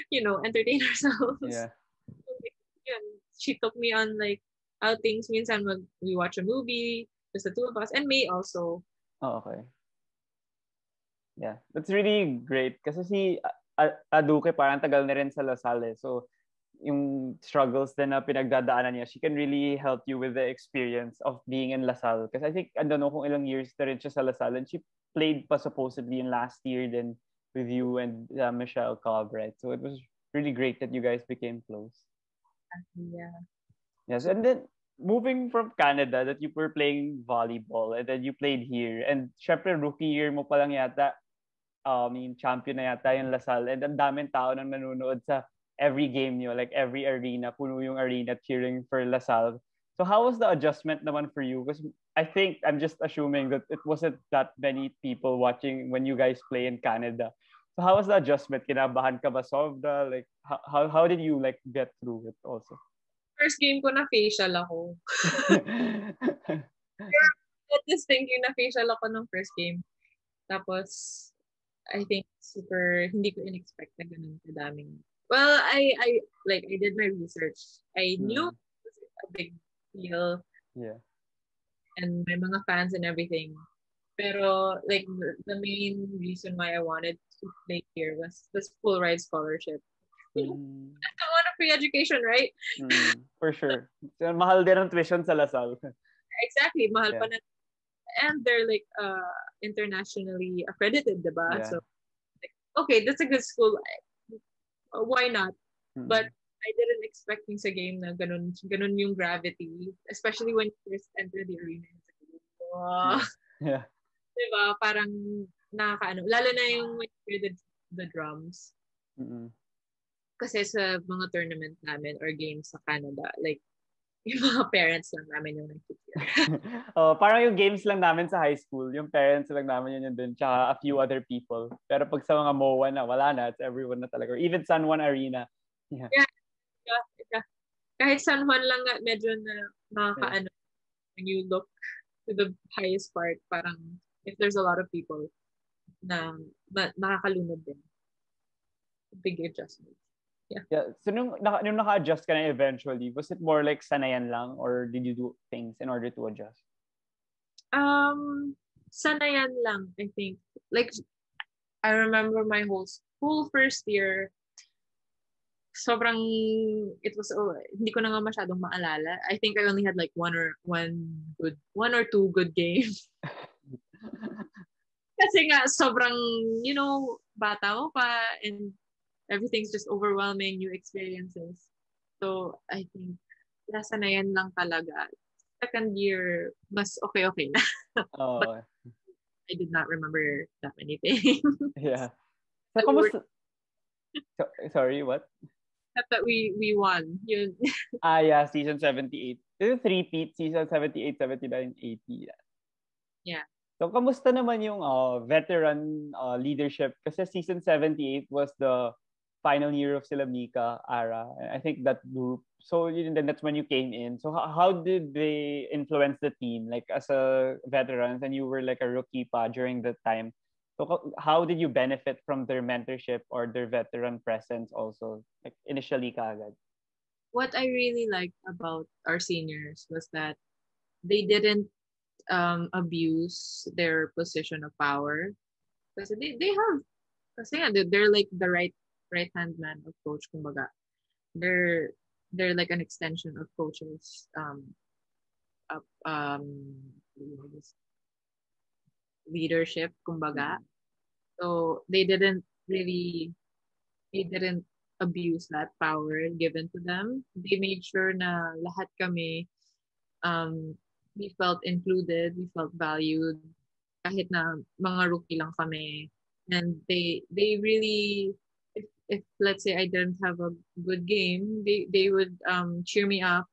Speaker 2: you know, entertain ourselves.
Speaker 1: Yeah.
Speaker 2: So, like, yun, she took me on, like, outings. Minsan, mag, we watch a movie, just the two of us, and May also.
Speaker 1: Oh, okay. Yeah, that's really great. Kasi si Aduke parang tagal na rin sa Lasal eh. So, yung struggles din na pinagdadaanan niya, she can really help you with the experience of being in Lasal. Because I think, I don't know kung ilang years na rin siya sa Lasal. And she played pa supposedly in last year then with you and uh, Michelle Cobb, right? So it was really great that you guys became close.
Speaker 2: Yeah.
Speaker 1: Yes, and then moving from Canada that you were playing volleyball and then you played here and syempre rookie year mo pa lang yata um, yung champion na yata yung Lasal and ang daming tao nang nanonood sa every game nyo, like every arena, puno yung arena cheering for Lasal. So how was the adjustment naman for you? Because I think I'm just assuming that it wasn't that many people watching when you guys play in Canada. So how was the adjustment? Kinabahan ka ba sobra? Like how, how, how did you like get through it also?
Speaker 2: First game ko na facial ako. At this thinking na facial ako ng first game. Tapos, I think super, hindi ko in-expect na ganun kadaming. Well, I, I, like, I did my research. I knew
Speaker 1: Hmm.
Speaker 2: it was a big deal
Speaker 1: yeah.
Speaker 2: and my mga fans and everything. Pero, like, the- main reason why I wanted to play here was this full ride scholarship.
Speaker 1: Mm,
Speaker 2: I want a free education, right?
Speaker 1: mm, for sure. Mahal din ang tuition sa Lasal.
Speaker 2: Exactly. Mahal
Speaker 1: Yeah.
Speaker 2: pa na. And they're like uh internationally accredited, diba?
Speaker 1: Yeah.
Speaker 2: So, like, okay, that's a good school. Uh, Why not?
Speaker 1: Mm.
Speaker 2: But I didn't expect yung sa game na ganun, ganun yung gravity. Especially when you first enter the arena. Wow.
Speaker 1: yeah.
Speaker 2: Diba? Parang nakakaano. Lalo na yung when you hear the, the drums.
Speaker 1: Mm-mm.
Speaker 2: Kasi sa mga tournament namin or games sa Canada, like, yung mga parents lang namin yung nagtitira.
Speaker 1: oh, parang yung games lang namin sa high school, yung parents lang namin yun yun din, tsaka a few other people. Pero pag sa mga MOA na, wala na, it's everyone na talaga. Or even San Juan Arena. Yeah.
Speaker 2: Yeah, yeah. Kahit San Juan lang nga, medyo na nakakaano, when you look to the highest part, parang if there's a lot of people na, na nakakalunod din. Big adjustment.
Speaker 1: Yeah. So nung, naka, nung naka-adjust ka na eventually, was it more like sanayan lang or did you do things in order to adjust?
Speaker 2: Um, sanayan lang, I think. Like, I remember my whole school first year, sobrang, it was, oh, hindi ko na nga masyadong maalala. I think I only had like one or, one good, one or two good games. Kasi nga, sobrang, you know, bata mo pa, and everything's just overwhelming, new experiences. So, I think, nasanayan lang talaga. Second year, mas okay-okay na.
Speaker 1: Oh,
Speaker 2: I did not remember that many things.
Speaker 1: yeah. So, kamusta, So- sorry, what?
Speaker 2: Except that we we won. Yun.
Speaker 1: Ah, yeah, season 78. This is three-peat, season 78, 79, 80.
Speaker 2: Yeah.
Speaker 1: So, kamusta naman yung uh, veteran uh, leadership? Kasi season 78 was the final year of sila Mika, Ara. I think that group. So, then that's when you came in. So, how, how did they influence the team? Like, as a veteran, and you were like a rookie pa during that time. So, how did you benefit from their mentorship or their veteran presence also? Like, initially kagad.
Speaker 2: what I really liked about our seniors was that they didn't um, abuse their position of power. Because they, they have, kasi they're like the right right hand man of coach, kumbaga. They're they're like an extension of coaches um up um you know, this leadership, kumbaga. So they didn't really they didn't abuse that power given to them. They made sure na lahat kami um we felt included, we felt valued kahit na mga rookie lang kami. And they they really if, let's say I didn't have a good game, they they would um cheer me up.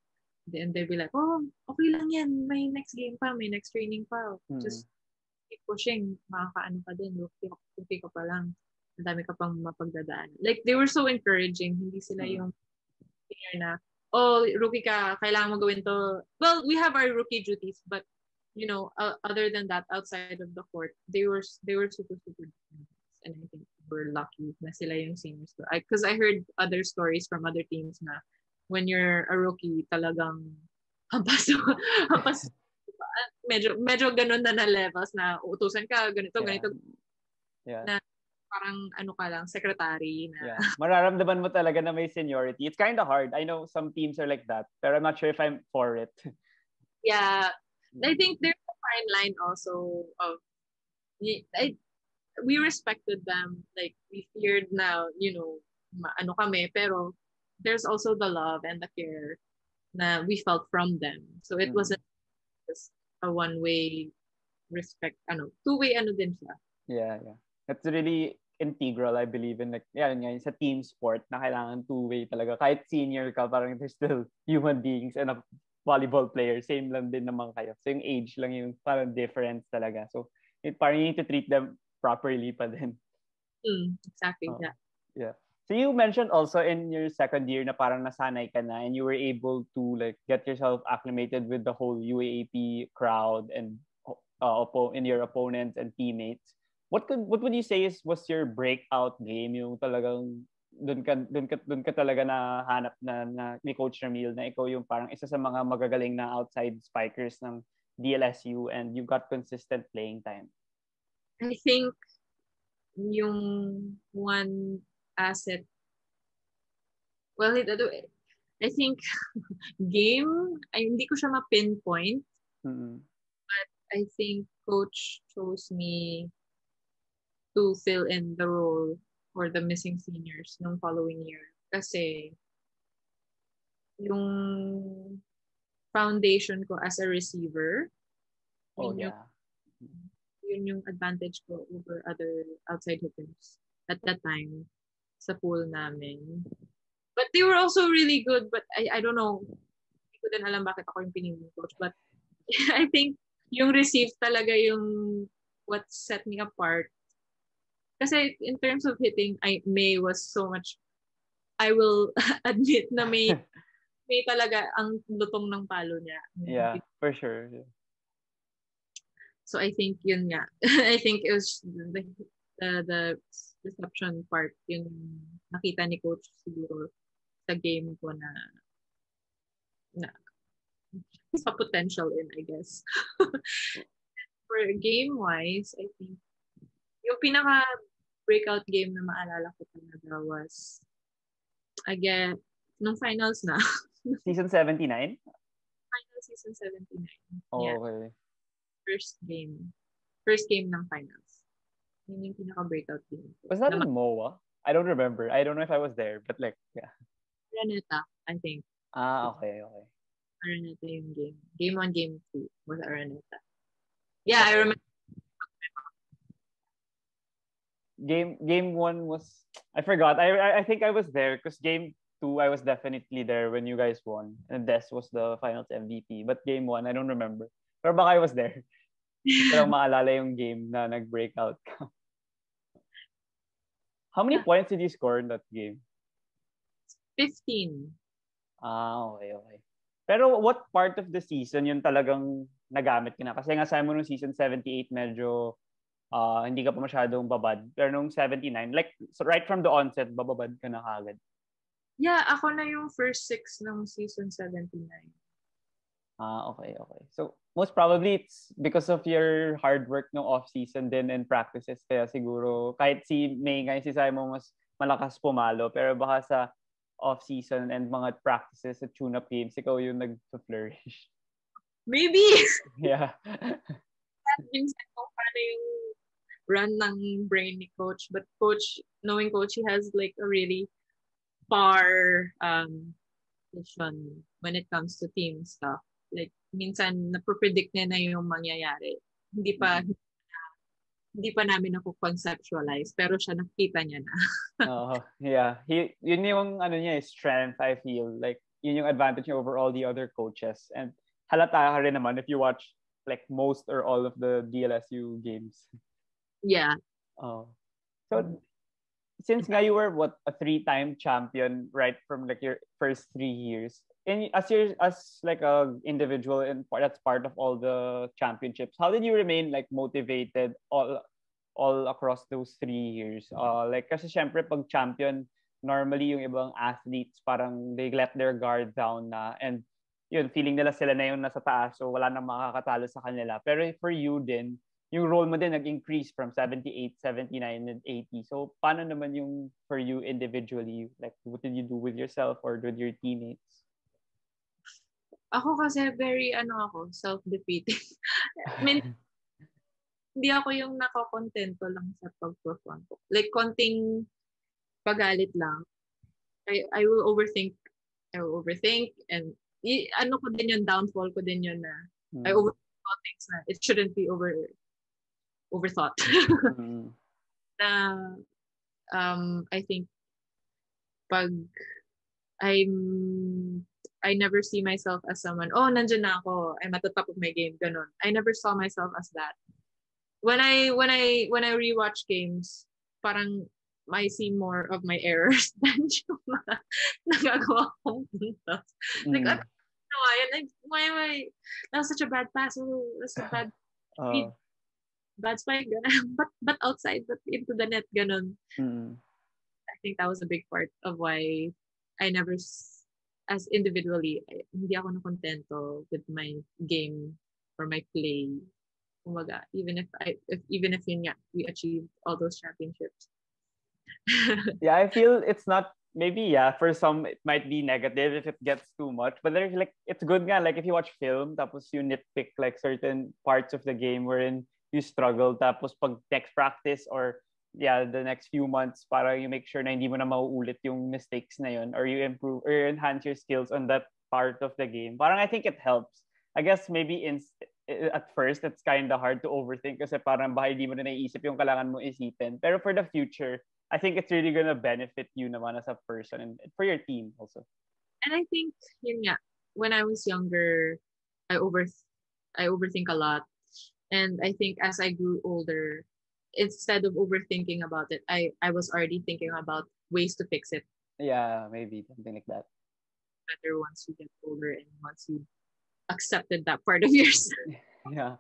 Speaker 2: Then they'd be like, "Oh, okay lang yan. May next game pa, may next training pa.
Speaker 1: Hmm.
Speaker 2: Just keep pushing. Makakaano ka din. Rookie, rookie ka pa lang. Ang dami ka pang mapagdadaan. Like, they were so encouraging. Hindi sila
Speaker 1: Mm.
Speaker 2: yung senior na, oh, rookie ka, kailangan mo gawin to. Well, we have our rookie duties, but, you know, uh, other than that, outside of the court, they were they were super, super. And I think we're lucky na sila yung seniors. Because I, 'cause I heard other stories from other teams na when you're a rookie, talagang hampas, hampas, medyo, medyo ganun na na levels na utusan ka, ganito,
Speaker 1: Yeah.
Speaker 2: ganito,
Speaker 1: Yeah.
Speaker 2: Na- parang ano ka lang, secretary na.
Speaker 1: Yeah. Mararamdaman mo talaga na may seniority. It's kind of hard. I know some teams are like that, pero I'm not sure if I'm for it.
Speaker 2: Yeah. I think there's a fine line also of I, we respected them. Like we feared na, you know, ma- ano kami, pero there's also the love and the care na we felt from them. So it
Speaker 1: Mhm.
Speaker 2: wasn't just a one-way respect, ano, two-way ano din siya.
Speaker 1: Yeah, yeah. That's really integral, I believe, in like, yeah, yun nga, sa team sport na kailangan two-way talaga. Kahit senior ka, parang there's still human beings and a volleyball player. Same lang din naman kayo. So yung age lang yung parang difference talaga. So it, parang you need to treat them properly pa din.
Speaker 2: Mm, exactly.
Speaker 1: Oh.
Speaker 2: Yeah.
Speaker 1: So you mentioned also in your second year na parang nasanay ka na and you were able to like get yourself acclimated with the whole UAAP crowd and uh, oppo- in your opponents and teammates. What could what would you say is was your breakout game yung talagang doon ka doon ka doon ka talaga na hanap na, na ni Coach Ramil na ikaw yung parang isa sa mga magagaling na outside spikers ng DLSU and you got consistent playing time.
Speaker 2: I think yung one asset well it, I think game ay hindi ko siya ma-pinpoint
Speaker 1: Mm-mm.
Speaker 2: I think coach chose me to fill in the role for the missing seniors nung following year kasi yung foundation ko as a receiver
Speaker 1: Oh
Speaker 2: yung
Speaker 1: yeah.
Speaker 2: Yun yung advantage ko over other outside hitters at that time sa pool namin. But they were also really good, but I, I don't know. Hindi ko din alam bakit ako yung pinili coach. But I think yung receive talaga yung what set me apart. Kasi in terms of hitting, I May was so much I will admit na may may talaga ang lutong ng palo niya.
Speaker 1: Yeah, for sure.
Speaker 2: So I think yun nga. I think it was the, the, the reception part, yung nakita ni coach siguro sa game ko na na sa potential in, I guess. For game-wise, I think yung pinaka breakout game na maalala ko talaga was again, nung finals na.
Speaker 1: Season 79?
Speaker 2: final season 79.
Speaker 1: Oh,
Speaker 2: Yeah.
Speaker 1: okay.
Speaker 2: First game. First game ng finals. Yun yung pinaka-breakout game.
Speaker 1: Was that in MOA? I don't remember. I don't know if I was there, but like, yeah.
Speaker 2: Araneta, I think.
Speaker 1: Ah, okay, okay.
Speaker 2: Araneta yung game. Game 1, game 2 was Araneta. Yeah, I remember.
Speaker 1: game game one was I forgot. I I, think I was there because game two I was definitely there when you guys won and Des was the finals MVP. But game one I don't remember. Baka I was there. Pero maalala yung game na nag-breakout ka. How many points did you score in that game?
Speaker 2: 15.
Speaker 1: Ah, okay, okay. Pero what part of the season yung talagang nagamit ka na? Kasi nga sabi mo nung season 78 medyo uh, hindi ka pa masyadong babad. Pero nung 79, like so right from the onset, bababad ka na kagad.
Speaker 2: Yeah, ako na yung first six ng season 79.
Speaker 1: Ah, okay, okay. So most probably it's because of your hard work no off season din and practices kaya siguro kahit si May ngayon si Simon mas malakas pumalo pero baka sa off season and mga practices at tune up games ikaw yung nag-flourish.
Speaker 2: Maybe.
Speaker 1: yeah.
Speaker 2: Minsan kung paano yung run ng brain ni coach but coach knowing coach he has like a really far um vision when it comes to team stuff like minsan napopredict niya na yung mangyayari. Hindi pa mm-hmm. hindi pa namin ako conceptualize pero siya nakita niya na.
Speaker 1: oh, yeah. He, yun yung ano niya, strength I feel. Like yun yung advantage niya over all the other coaches. And halata ka rin naman if you watch like most or all of the DLSU games.
Speaker 2: Yeah.
Speaker 1: Oh. So since nga you were what a three-time champion right from like your first three years, in as your as like a individual and that's part of all the championships how did you remain like motivated all all across those three years uh like kasi syempre pag champion normally yung ibang athletes parang they let their guard down na and yun feeling nila sila na yung nasa taas so wala nang makakatalo sa kanila pero for you din yung role mo din nag-increase from 78, 79, and 80. So, paano naman yung for you individually? Like, what did you do with yourself or with your teammates?
Speaker 2: Ako kasi very, ano ako, self-defeating. I mean, hindi ako yung nakakontento lang sa pag-perform ko. Like, konting pagalit lang. I, I will overthink. I will overthink. And, y, ano ko din yung downfall ko din yun na mm. I overthink things na it shouldn't be over overthought. mm. Na, um, I think, pag I'm I never see myself as someone, oh, nandiyan na ako. I'm at the top of my game. Ganon. I never saw myself as that. When I when I when I rewatch games, parang I see more of my errors than yung mga nagagawa kong puntos. Like, mm. ano Like, why am I, that was such a bad pass. Oh, that's a bad uh. Bad spike. but, but outside, but into the net, ganon.
Speaker 1: Mm.
Speaker 2: I think that was a big part of why I never as individually, eh, hindi ako nakontento with my game or my play. Kumaga, even if I, if, even if yun nga, we achieved all those championships.
Speaker 1: yeah, I feel it's not maybe yeah for some it might be negative if it gets too much but there's like it's good nga like if you watch film tapos you nitpick like certain parts of the game wherein you struggle tapos pag next practice or yeah, the next few months para you make sure na hindi mo na mauulit yung mistakes na yun or you improve or you enhance your skills on that part of the game. Parang I think it helps. I guess maybe in at first it's kind of hard to overthink kasi parang baka hindi mo na naiisip yung kailangan mo isipin. Pero for the future, I think it's really gonna benefit you naman as a person and for your team also.
Speaker 2: And I think yun nga, when I was younger, I over I overthink a lot. And I think as I grew older, instead of overthinking about it, I I was already thinking about ways to fix it.
Speaker 1: Yeah, maybe something like that.
Speaker 2: Better once you get older and once you accepted that part of yourself.
Speaker 1: yeah,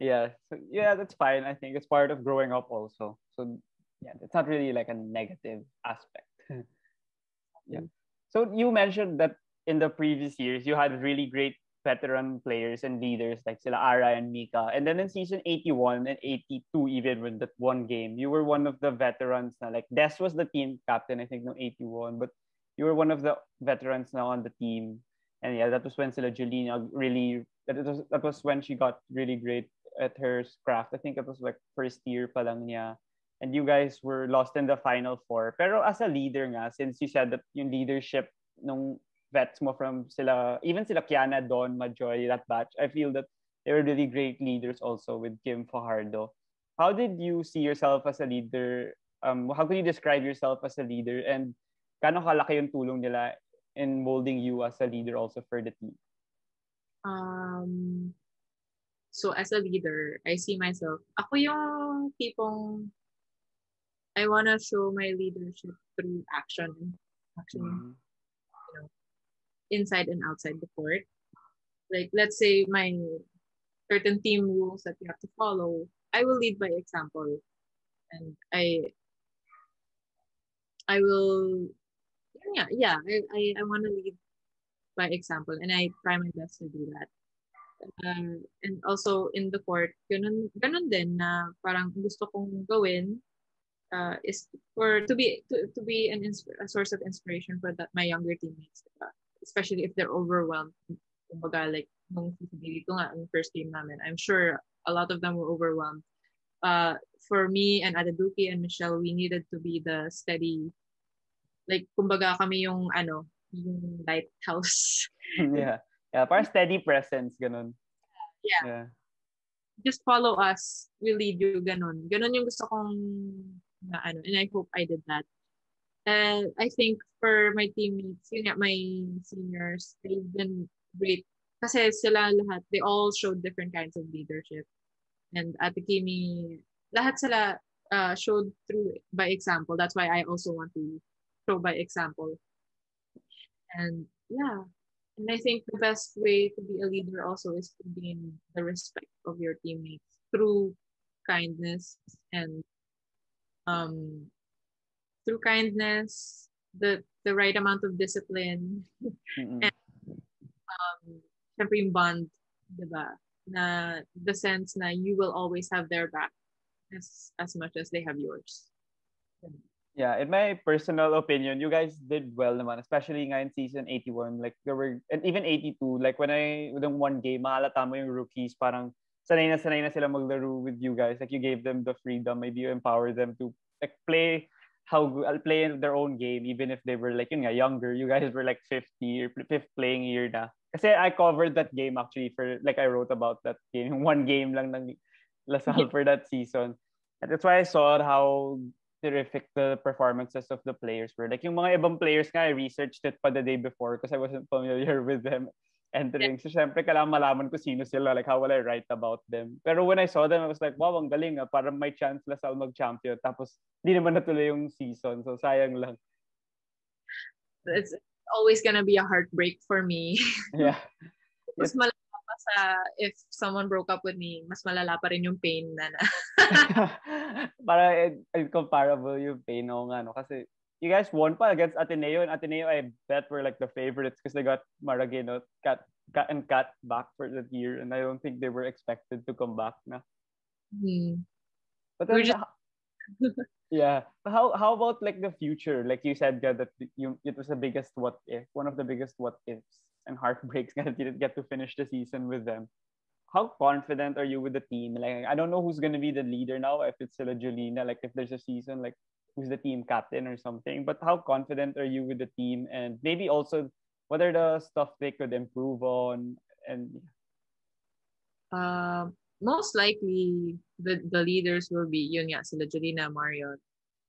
Speaker 1: yeah, so, yeah. That's fine. I think it's part of growing up also. So yeah, it's not really like a negative aspect. yeah. Mm-hmm. So you mentioned that in the previous years you had really great veteran players and leaders like sila Ara and Mika. And then in season 81 and 82 even with that one game, you were one of the veterans na like Des was the team captain I think no 81, but you were one of the veterans now on the team. And yeah, that was when sila Jolina really that was that was when she got really great at her craft. I think it was like first year pa lang niya. And you guys were lost in the final four. Pero as a leader nga, since you said that yung leadership nung vets mo from sila, even sila Kianna, Dawn, Majoy, that batch, I feel that they were really great leaders also with Kim Fajardo. How did you see yourself as a leader Um, how could you describe yourself as a leader and kano kalaki yung tulong nila in molding you as a leader also for the team?
Speaker 2: Um, so as a leader, I see myself, ako yung tipong I wanna show my leadership through action. Action,
Speaker 1: Mhm.
Speaker 2: you know, inside and outside the court. Like let's say my certain team rules that you have to follow, I will lead by example. And I I will yeah, yeah, I, I, I wanna lead by example and I try my best to do that. Um, and also in the court, ganun, ganun din na parang gusto kong gawin uh, is for to be to, to be an a source of inspiration for that my younger teammates, diba? Especially if they're overwhelmed. Kumbaga, like nung ko nga ang first game namin, I'm sure a lot of them were overwhelmed. Uh, for me and Adaduki and Michelle, we needed to be the steady, like kumbaga kami yung ano, yung lighthouse.
Speaker 1: yeah. Yeah, parang steady presence, ganun.
Speaker 2: Yeah.
Speaker 1: Yeah.
Speaker 2: just follow us, we lead you, ganun. Ganun yung gusto kong na ano, and I hope I did that. And I think for my teammates, yun nga, my seniors, they've been great. Kasi sila lahat, they all showed different kinds of leadership. And at the Kimi, lahat sila uh, showed through by example. That's why I also want to show by example. And yeah, and I think the best way to be a leader also is to gain the respect of your teammates through kindness and um through kindness, the the right amount of discipline,
Speaker 1: Mm-mm.
Speaker 2: um, syempre yung bond, di ba? Na the sense na you will always have their back as as much as they have yours.
Speaker 1: Yeah, in my personal opinion, you guys did well naman, especially nga in season 81. Like, there were, and even 82, like when I, with one game, mahalata mo yung rookies, parang sanay na sanay na sila maglaro with you guys. Like, you gave them the freedom, maybe you empower them to, like, play how good, I'll uh, play in their own game, even if they were, like, yun nga, younger. You guys were, like, 50 or fifth playing year na. Kasi I covered that game, actually, for, like, I wrote about that game. One game lang ng LaSalle for that season. And that's why I saw how terrific the performances of the players were. Like yung mga ibang players nga, I researched it pa the day before because I wasn't familiar with them entering. So syempre, kailangan malaman ko sino sila, like how will I write about them. Pero when I saw them, I was like, wow, ang galing ah. Parang may chance Lasal mag-champion. Tapos, di naman natuloy yung season. So sayang lang.
Speaker 2: It's always gonna be a heartbreak for me.
Speaker 1: Yeah.
Speaker 2: mas malala pa sa if someone broke up with me, mas malala pa rin yung pain na na.
Speaker 1: Para incomparable yung pain o nga, no? Kasi you guys won pa against Ateneo and Ateneo I bet were like the favorites because they got Maraguinot cut, cut and cut back for that year and I don't think they were expected to come back na.
Speaker 2: Hmm.
Speaker 1: But then,
Speaker 2: just-
Speaker 1: yeah. But how how about like the future? Like you said, God, that you it was the biggest what if, one of the biggest what ifs and heartbreaks that you didn't get to finish the season with them. How confident are you with the team? Like I don't know who's gonna be the leader now. If it's still a Jolina, like if there's a season, like who's the team captain or something. But how confident are you with the team? And maybe also what are the stuff they could improve on? And
Speaker 2: Uh, most likely, the, the leaders will be, yun nga, sila Mario.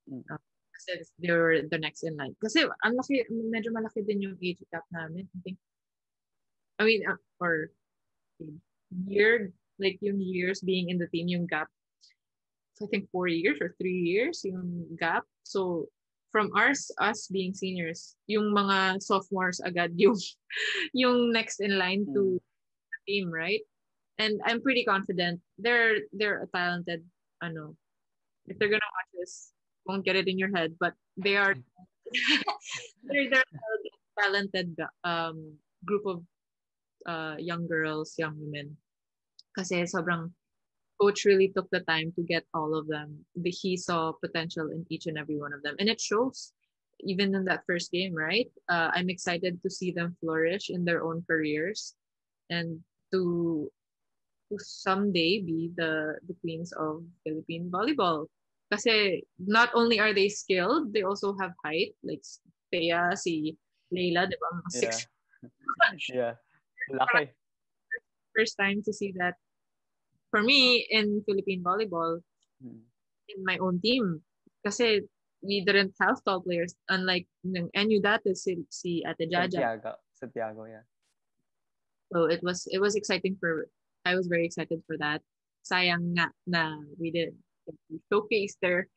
Speaker 1: Mm.
Speaker 2: Uh, kasi they're the next in line. Kasi ang laki, medyo malaki din yung age gap namin. I think, I mean, uh, or year, like yung years being in the team, yung gap, I think four years or three years yung gap. So, from ours, us being seniors, yung mga sophomores agad yung, yung next in line to the team, right? And I'm pretty confident they're they're a talented ano if they're gonna watch this won't get it in your head but they are they're, they're a talented um group of uh young girls young women kasi sobrang coach really took the time to get all of them the, he saw potential in each and every one of them and it shows even in that first game right uh, i'm excited to see them flourish in their own careers and to to someday be the the queens of Philippine volleyball. Kasi not only are they skilled, they also have height. Like Thea, si Leila, di ba?
Speaker 1: Yeah,
Speaker 2: Six,
Speaker 1: yeah, laki.
Speaker 2: first time to see that for me in Philippine volleyball,
Speaker 1: Hmm.
Speaker 2: in my own team. kasi we didn't have tall players unlike ng NU dati si, si Ate Jaja.
Speaker 1: Santiago. Santiago, yeah.
Speaker 2: So it was it was exciting for I was very excited for that. Sayang nga na we didn't showcase their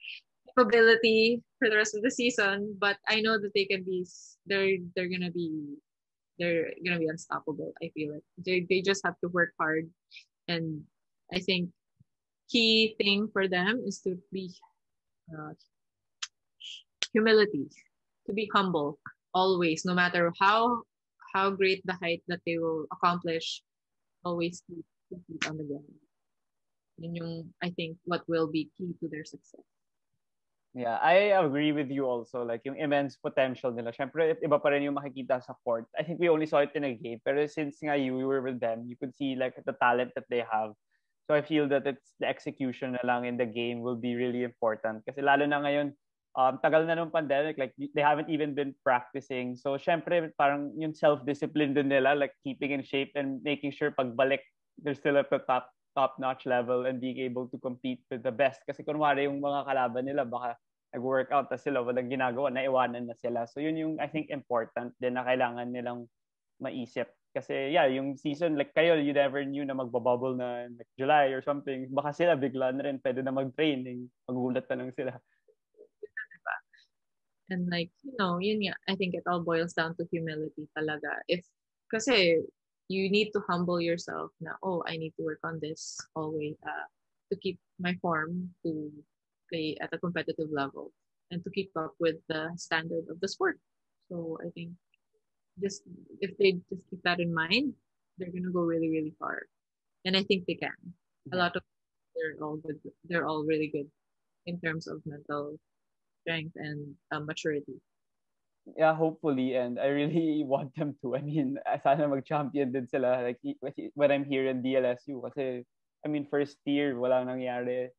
Speaker 2: capability for the rest of the season, but I know that they can be they're they're gonna be they're gonna be unstoppable. I feel it. They they just have to work hard, and I think key thing for them is to be uh, humility, to be humble always, no matter how how great the height that they will accomplish, always keep on the ground. Yun yung, I think, what will be key to their success.
Speaker 1: Yeah, I agree with you also. Like, yung immense potential nila. Siyempre, iba pa rin yung makikita sa court. I think we only saw it in a game. Pero since nga you, we were with them, you could see like the talent that they have. So I feel that it's the execution na lang in the game will be really important. Kasi lalo na ngayon, um, tagal na nung pandemic, like they haven't even been practicing. So syempre, parang yung self-discipline din nila, like keeping in shape and making sure pagbalik, they're still at the top top-notch level and being able to compete with the best. Kasi kunwari yung mga kalaban nila, baka nag-workout na sila, walang ginagawa, naiwanan na sila. So yun yung, I think, important din na kailangan nilang maisip. Kasi yeah, yung season, like kayo, you never knew na magbabubble na like July or something. Baka sila bigla na rin pwede na mag-training. Magulat na lang sila.
Speaker 2: And like, you know, yun nga, I think it all boils down to humility talaga. If, kasi you need to humble yourself na, oh, I need to work on this always uh, to keep my form to play at a competitive level and to keep up with the standard of the sport. So I think just if they just keep that in mind, they're gonna go really, really far. And I think they can. A lot of they're all good. They're all really good in terms of mental strength and uh, maturity.
Speaker 1: Yeah, hopefully, and I really want them to. I mean, sana mag-champion din sila. Like, when I'm here in DLSU, kasi, I mean, first year, wala nangyari.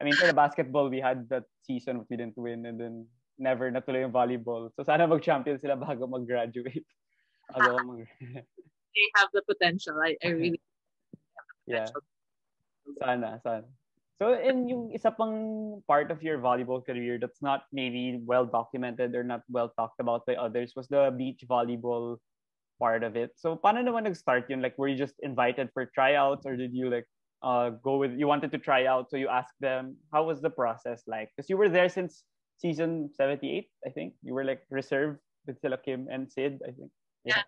Speaker 1: I mean, for the basketball, we had that season we didn't win, and then never natuloy yung volleyball. So, sana mag-champion sila bago mag-graduate. Bago mag-
Speaker 2: they have the potential. I, I really
Speaker 1: yeah. Sana, sana. So, in yung isa pang part of your volleyball career that's not maybe well documented or not well talked about by others was the beach volleyball part of it. So, paano naman nag-start yun? Like, were you just invited for tryouts or did you like uh, go with, you wanted to try out, so you asked them, how was the process like? Because you were there since season 78, I think. You were like reserve with sila Kim and Sid, I think.
Speaker 2: Yeah.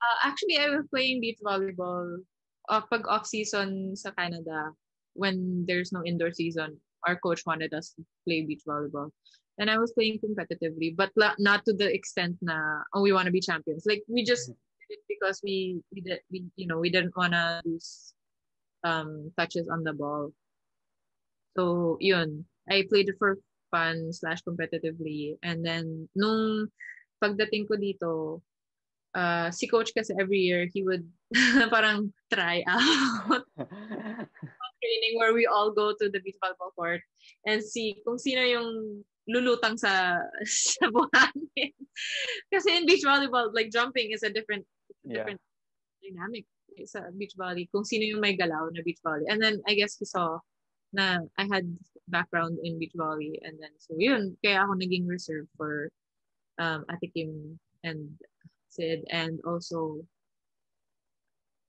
Speaker 2: Uh, actually, I was playing beach volleyball uh, pag off-season sa Canada when there's no indoor season, our coach wanted us to play beach volleyball. And I was playing competitively, but not to the extent na oh we want to be champions. Like we just mm-hmm. did it because we we did we you know we didn't want to lose um touches on the ball. So yun, I played it for fun slash competitively, and then nung pagdating ko dito, uh, si coach kasi every year he would parang try out training where we all go to the beach volleyball court and see kung sino yung lulutang sa sa buhangin. Kasi in beach volleyball, like jumping is a different
Speaker 1: yeah.
Speaker 2: different dynamic sa beach volley. Kung sino yung may galaw na beach volley. And then I guess he saw na I had background in beach volley and then so yun, kaya ako naging reserve for um Ate Kim and Sid and also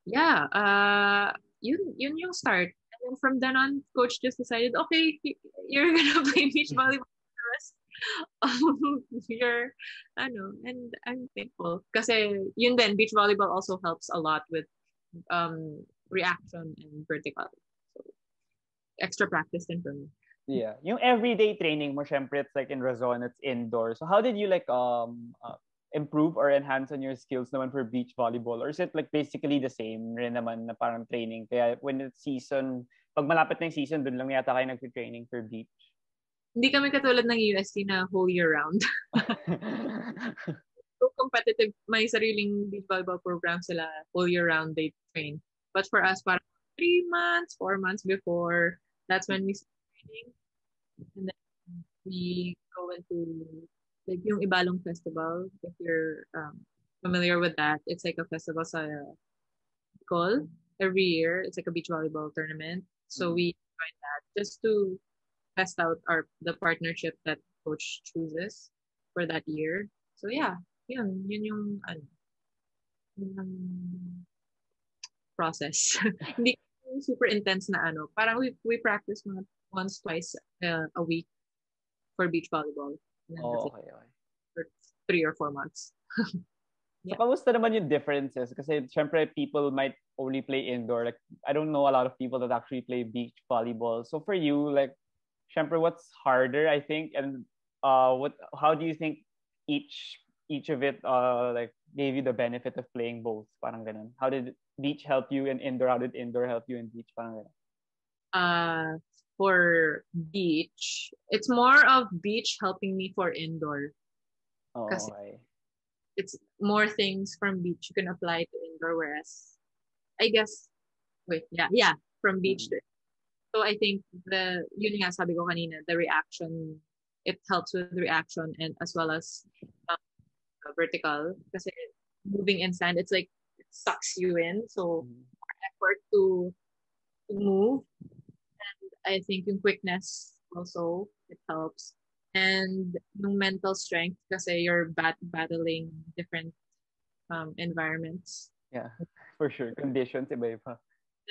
Speaker 2: yeah, uh yun yun yung start and from then on, coach just decided, okay, you're gonna play beach volleyball for the rest of your, ano, and I'm thankful. Kasi yun then beach volleyball also helps a lot with um, reaction and vertical. So, extra practice din for me.
Speaker 1: Yeah. Yung everyday training mo, syempre, it's like in Razon, it's indoor. So how did you like um uh, improve or enhance on your skills naman for beach volleyball? Or is it like basically the same rin naman na parang training? Kaya when it's season, pag malapit na yung season, dun lang yata kayo nag-training for beach?
Speaker 2: Hindi kami katulad ng UST na whole year round. so competitive, may sariling beach volleyball program sila, whole year round they train. But for us, parang three months, four months before, that's when we training. And then we go into like yung Ibalong Festival, if you're um, familiar with that, it's like a festival sa Bicol every year. It's like a beach volleyball tournament. So we join that just to test out our the partnership that coach chooses for that year. So yeah, yun, yun yung ano, yun ang process. Hindi super intense na ano. Parang we, we practice mga once, twice uh, a week for beach volleyball. And then that's
Speaker 1: Oh, okay, okay.
Speaker 2: for three or four months. yeah.
Speaker 1: So, kamusta naman yung differences? Kasi, syempre, people might only play indoor. Like, I don't know a lot of people that actually play beach volleyball. So, for you, like, syempre, what's harder, I think, and uh, what, how do you think each each of it uh like gave you the benefit of playing both? Parang ganun. How did beach help you and indoor? How did indoor help you in beach? Parang ganun.
Speaker 2: Uh, for beach, it's more of beach helping me for indoor.
Speaker 1: Oh, okay.
Speaker 2: it's more things from beach you can apply to indoor whereas I guess wait yeah yeah from beach to so I think the yun nga sabi ko kanina the reaction it helps with the reaction and as well as um, vertical kasi moving in sand it's like it sucks you in so
Speaker 1: Mhm.
Speaker 2: effort to to move I think yung quickness also it helps and yung mental strength kasi you're bat- battling different um, environments
Speaker 1: Yeah, for sure. Conditions, iba-iba.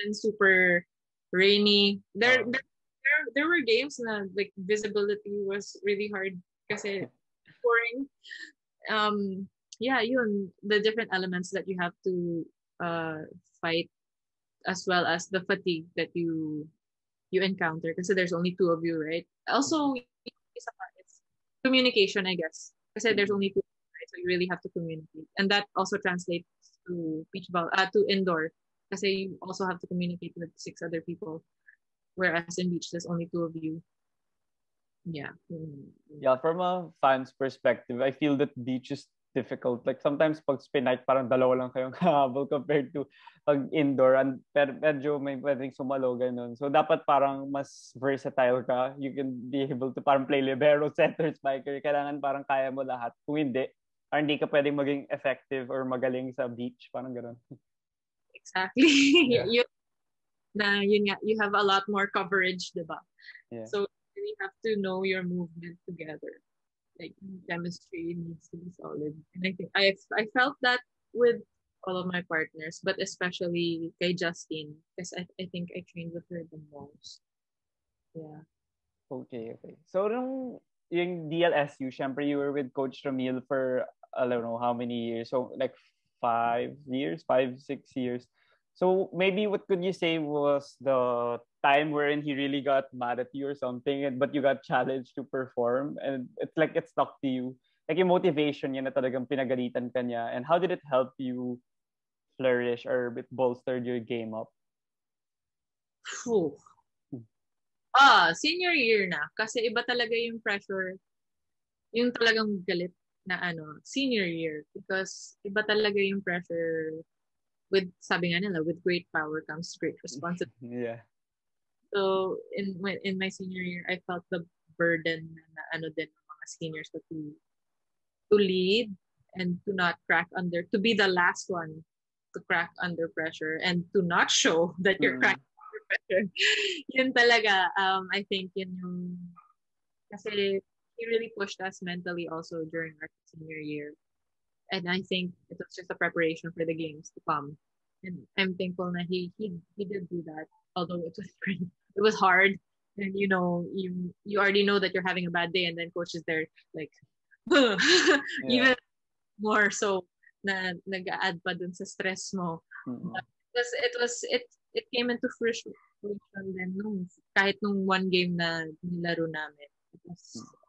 Speaker 2: and super rainy there,
Speaker 1: Oh.
Speaker 2: there there there were games na like visibility was really hard kasi pouring um yeah yun the different elements that you have to uh fight as well as the fatigue that you you encounter. Because there's only two of you right? Also it's communication I guess. Kasi there's only two right? So you really have to communicate. And that also translates to beach ball uh, to indoor. Kasi you also have to communicate with six other people. Whereas in beach there's only two of you. Yeah. Mm.
Speaker 1: Yeah, from a fan's perspective, I feel that beach is difficult. Like sometimes pag spin night, parang dalawa lang kayong habol compared to pag indoor. And pero medyo may pwedeng sumalo, ganun. So dapat parang mas versatile ka. You can be able to parang play libero, center, spiker. Kailangan parang kaya mo lahat. Kung hindi, parang hindi ka pwedeng maging effective or magaling sa beach. Parang ganun.
Speaker 2: exactly
Speaker 1: Yeah.
Speaker 2: you na yun nga you have a lot more coverage diba
Speaker 1: Yeah.
Speaker 2: so you have to know your movement together like chemistry needs to be solid and I think I I felt that with all of my partners but especially kay Justine because I, I think I trained with her the most yeah
Speaker 1: Okay, okay. So, yung DLSU, syempre you were with Coach Ramil for, I don't know how many years. So, like five years, five, six years. So, maybe what could you say was the time wherein he really got mad at you or something, and but you got challenged to perform, and it's like it stuck to you. Like yung motivation niya na talagang pinagalitan ka niya. And how did it help you flourish or it bolstered your game up?
Speaker 2: Phew. Ah, senior year na. Kasi iba talaga yung pressure. Yung talagang galit na ano, senior year. Because iba talaga yung pressure with, sabi nga nila, with great power comes great responsibility.
Speaker 1: Yeah.
Speaker 2: So, in my, in my senior year, I felt the burden na, ano din ng mga seniors to, to lead and to not crack under, to be the last one to crack under pressure and to not show that you're
Speaker 1: Mm.
Speaker 2: cracking under pressure. yun talaga, um, I think yun yung, kasi he really pushed us mentally also during our senior year. And I think it was just a preparation for the games to come. And I'm thankful that he he he did do that. Although it was pretty, it was hard. And you know, you you already know that you're having a bad day, and then coach is there like even more so na nag-add pa dun sa stress mo.
Speaker 1: Mm-mm.
Speaker 2: Because it was it it came into fruition then nung kahit nung one game na nilaro namin. It was uh,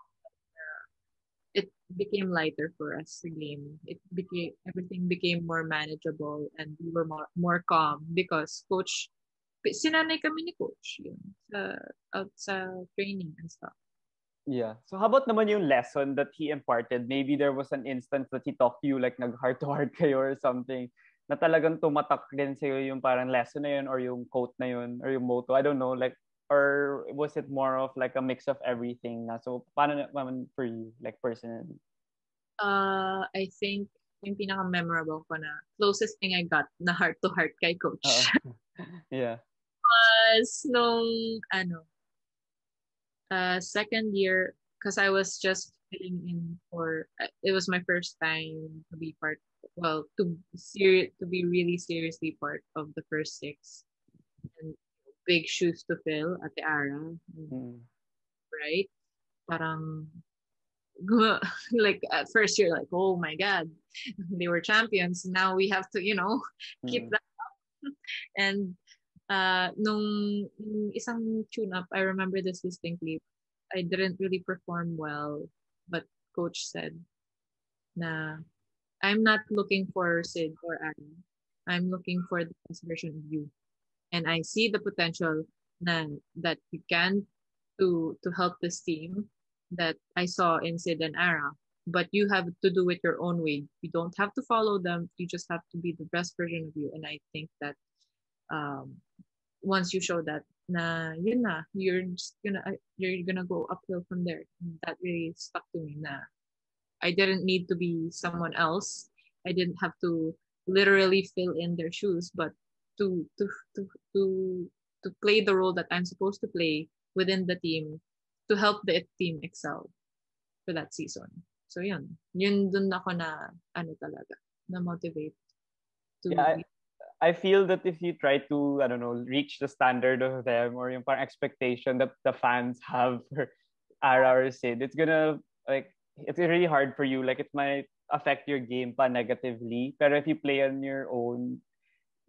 Speaker 2: it became lighter for us the game. It became everything became more manageable and we were more, more calm because coach sinanay kami ni coach yun sa out sa training and stuff.
Speaker 1: Yeah. So how about naman yung lesson that he imparted? Maybe there was an instance that he talked to you like nag heart to heart kayo or something na talagang tumatak din sa'yo yung parang lesson na yun or yung quote na yun or yung motto. I don't know. Like, or was it more of like a mix of everything na? So paano naman for you, like personally?
Speaker 2: Uh, I think yung pinaka-memorable ko na closest thing I got na heart to heart kay coach
Speaker 1: Oo. yeah.
Speaker 2: was nung ano uh, second year, because I was just filling in for, uh, it was my first time to be part, well, to ser- to be really seriously part of the first six. Big shoes to fill Ate Ara,
Speaker 1: Mm.
Speaker 2: right? Parang, like at first you're like, oh my God, they were champions. Now we have to, you know, keep
Speaker 1: Mm.
Speaker 2: that up. And uh, nung, isang tune-up, I remember this distinctly. I didn't really perform well, but coach said na I'm not looking for Cyd or Annie. I'm looking for the best version of you. And I see the potential na, that you can to to help this team that I saw in Cyd and Ara. But you have to do it your own way. You don't have to follow them. You just have to be the best version of you. And I think that um, once you show that, na yun na, you're just gonna uh, you're gonna go uphill from there. That really stuck to me. Na I didn't need to be someone else. I didn't have to literally fill in their shoes, but to to to to to play the role that I'm supposed to play within the team to help the team excel for that season. So yun, yun dun ako na ano talaga, na motivate to
Speaker 1: Yeah, I- I feel that if you try to, I don't know, reach the standard of them or yung parang expectation that the fans have for Ara it's gonna like it's really hard for you. Like it might affect your game pa negatively. But if you play on your own,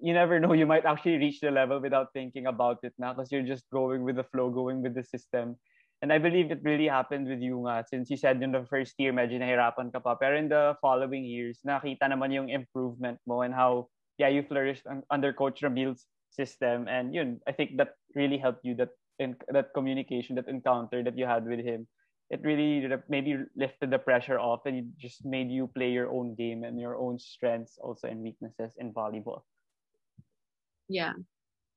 Speaker 1: you never know. You might actually reach the level without thinking about it now because you're just going with the flow, going with the system. And I believe it really happened with you nga. Since you said in the first year, medyo nahirapan ka pa. Pero in the following years, nakita naman yung improvement mo and how, yeah, you flourished under Coach Ramil's system. And yun, I think that really helped you, that in, that communication, that encounter that you had with him. It really maybe lifted the pressure off and it just made you play your own game and your own strengths also and weaknesses in volleyball.
Speaker 2: Yeah.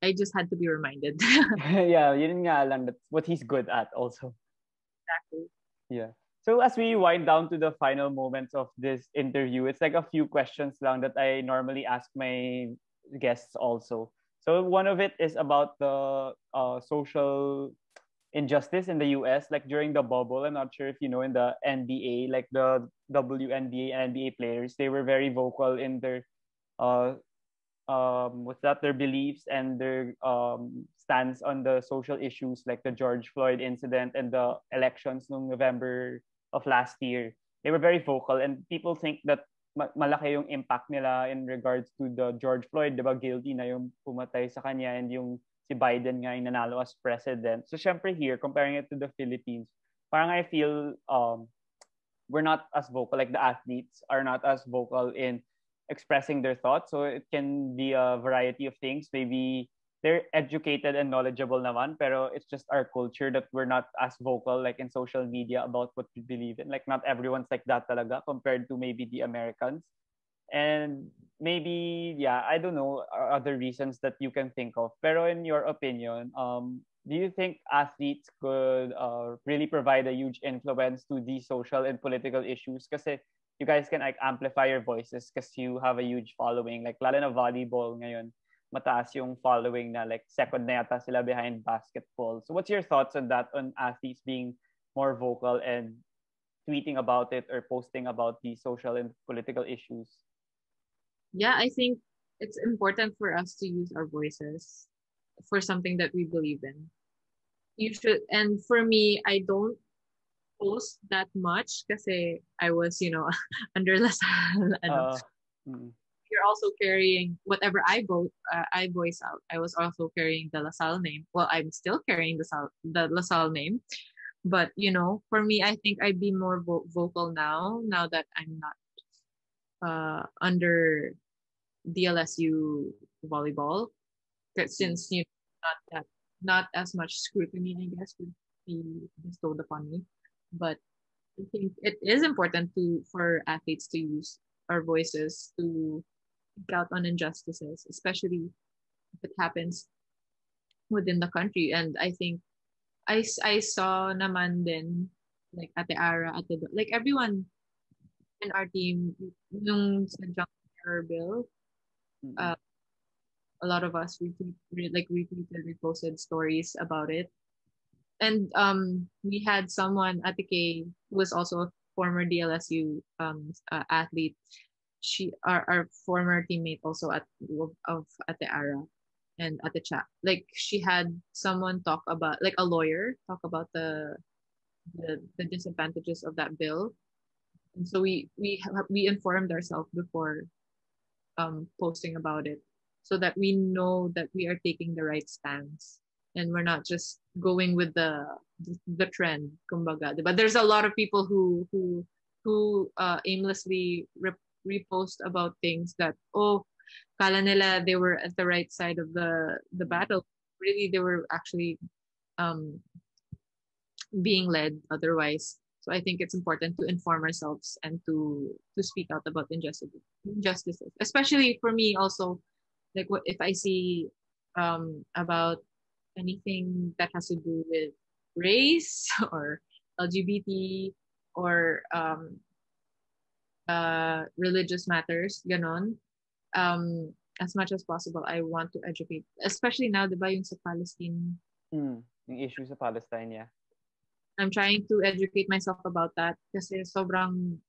Speaker 2: I just had to be reminded.
Speaker 1: yeah, yun nga lang. That's what he's good at also.
Speaker 2: exactly.
Speaker 1: Yeah. So as we wind down to the final moments of this interview, it's like a few questions lang that I normally ask my guests also. So one of it is about the uh, social injustice in the US, like during the bubble. I'm not sure if you know in the NBA, like the WNBA and NBA players, they were very vocal in their uh um what's that their beliefs and their um stance on the social issues like the George Floyd incident and the elections noong November of last year. They were very vocal and people think that ma- malaki yung impact nila in regards to the George Floyd, 'di ba guilty na yung pumatay sa kanya and yung si Biden nga yung nanalo as president. So syempre here comparing it to the Philippines, parang I feel um we're not as vocal like the athletes are not as vocal in expressing their thoughts. So it can be a variety of things. Maybe they're educated and knowledgeable naman, pero it's just our culture that we're not as vocal like in social media about what we believe in. Like not everyone's like that talaga compared to maybe the Americans. And maybe, yeah, I don't know other reasons that you can think of. Pero in your opinion, um, do you think athletes could uh, really provide a huge influence to these social and political issues? Kasi you guys can like amplify your voices because you have a huge following. Like lalo na volleyball ngayon, mataas yung following na like second na yata sila behind basketball. So what's your thoughts on that on athletes being more vocal and tweeting about it or posting about the social and political issues?
Speaker 2: Yeah, I think it's important for us to use our voices for something that we believe in. You should, and for me, I don't post that much kasi I was, you know, under LaSalle. ano,
Speaker 1: Uh, mm,
Speaker 2: you're also carrying whatever I vote, uh, I voice out. I was also carrying the LaSalle name. Well, I'm still carrying the Sal- the LaSalle name, but you know, for me, I think I'd be more vo- vocal now. Now that I'm not uh, under DLSU volleyball, that since you know, not that not as much scrutiny, I guess, would be bestowed upon me. But I think it is important to for athletes to use our voices to speak out on injustices, especially if it happens within the country. And I think I, I saw naman din, like Ate Ara, Ate Do- like everyone in our team, yung sa junk terror bill,
Speaker 1: mm,
Speaker 2: Uh, a lot of us retweet, re- like retweeted, reposted stories about it. And um we had someone at the K who was also a former DLSU um uh, athlete. She our, our former teammate also at of at the ARA and at the chat. Like she had someone talk about like a lawyer talk about the the, the disadvantages of that bill. And so we we we informed ourselves before um posting about it so that we know that we are taking the right stance and we're not just going with the the trend kumbaga but there's a lot of people who who who uh, aimlessly re- repost about things that oh kala nila they were at the right side of the the battle. Really they were actually um being led otherwise. So i think it's important to inform ourselves and to to speak out about injustices injustices. Especially for me also like what if i see um about anything that has to do with race or LGBT or um, uh, religious matters, ganon. Um, as much as possible, I want to educate, especially now, ba, yung sa Palestine.
Speaker 1: Mm, yung issue sa Palestine, yeah.
Speaker 2: I'm trying to educate myself about that kasi sobrang,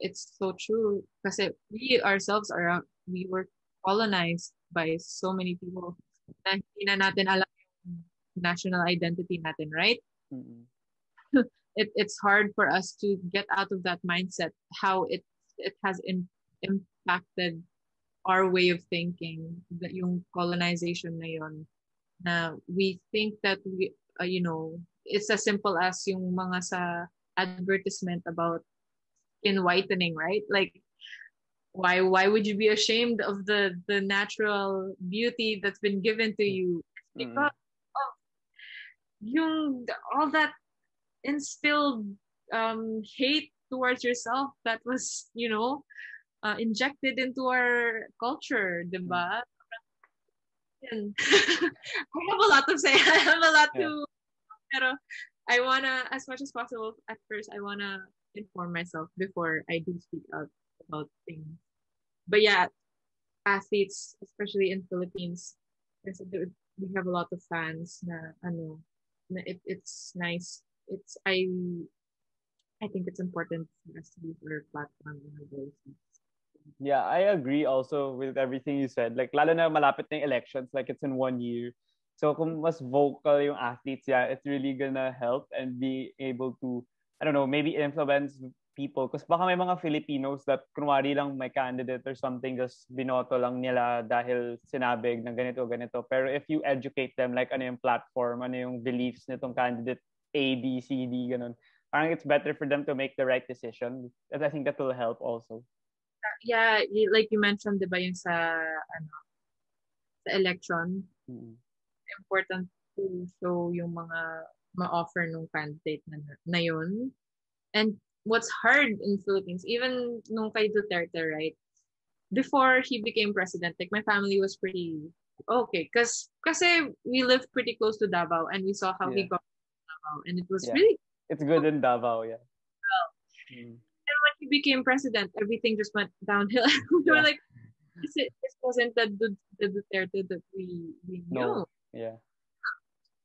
Speaker 2: it's so true. Kasi we ourselves are, we were colonized by so many people na hindi na natin alam national identity natin, right?
Speaker 1: Mm-hmm.
Speaker 2: it, it's hard for us to get out of that mindset, how it it has in, impacted our way of thinking, that yung colonization na yun, na we think that we, uh, you know, it's as simple as yung mga sa advertisement about skin whitening, right? Like, why why would you be ashamed of the the natural beauty that's been given to you? Because yung all that instilled um, hate towards yourself that was, you know, uh, injected into our culture, diba? And I have a lot to say. I have a lot yeah. to, pero I wanna, as much as possible, at first, I wanna inform myself before I do speak out about things. But yeah, athletes, especially in Philippines, we have a lot of fans na ano, it, it's nice. It's I I think it's important for us to use our platform and our voices.
Speaker 1: Yeah, I agree also with everything you said. Like, lalo na malapit na elections, like it's in one year. So kung mas vocal yung athletes, yeah, it's really gonna help and be able to, I don't know, maybe influence people. Kasi baka may mga Filipinos that kunwari lang may candidate or something, just binoto lang nila dahil sinabi na ganito, ganito. Pero if you educate them, like ano yung platform, ano yung beliefs nitong candidate A, B, C, D, ganun. Parang it's better for them to make the right decision. And I think that will help also.
Speaker 2: Yeah, like you mentioned, di ba yung sa, ano, sa election, mm-hmm. important to show yung mga ma-offer nung candidate na, na yun. And what's hard in Philippines, even nung kay Duterte, right? Before he became president, like my family was pretty okay, cause kasi we lived pretty close to Davao and we saw how yeah. he got Davao, and it was yeah. really
Speaker 1: it's good in Davao, yeah.
Speaker 2: Well, mm. And when he became president, everything just went downhill. we yeah. were like, this, this wasn't the, the Duterte that we we knew.
Speaker 1: No. Yeah.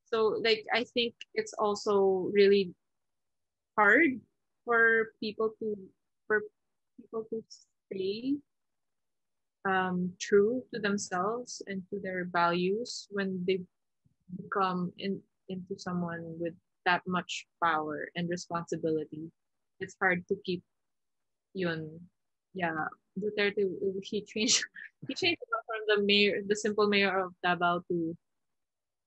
Speaker 2: So like I think it's also really hard for people to for people to stay um, true to themselves and to their values when they become in, into someone with that much power and responsibility. It's hard to keep yun. Yeah, Duterte he changed he changed from the mayor the simple mayor of Davao to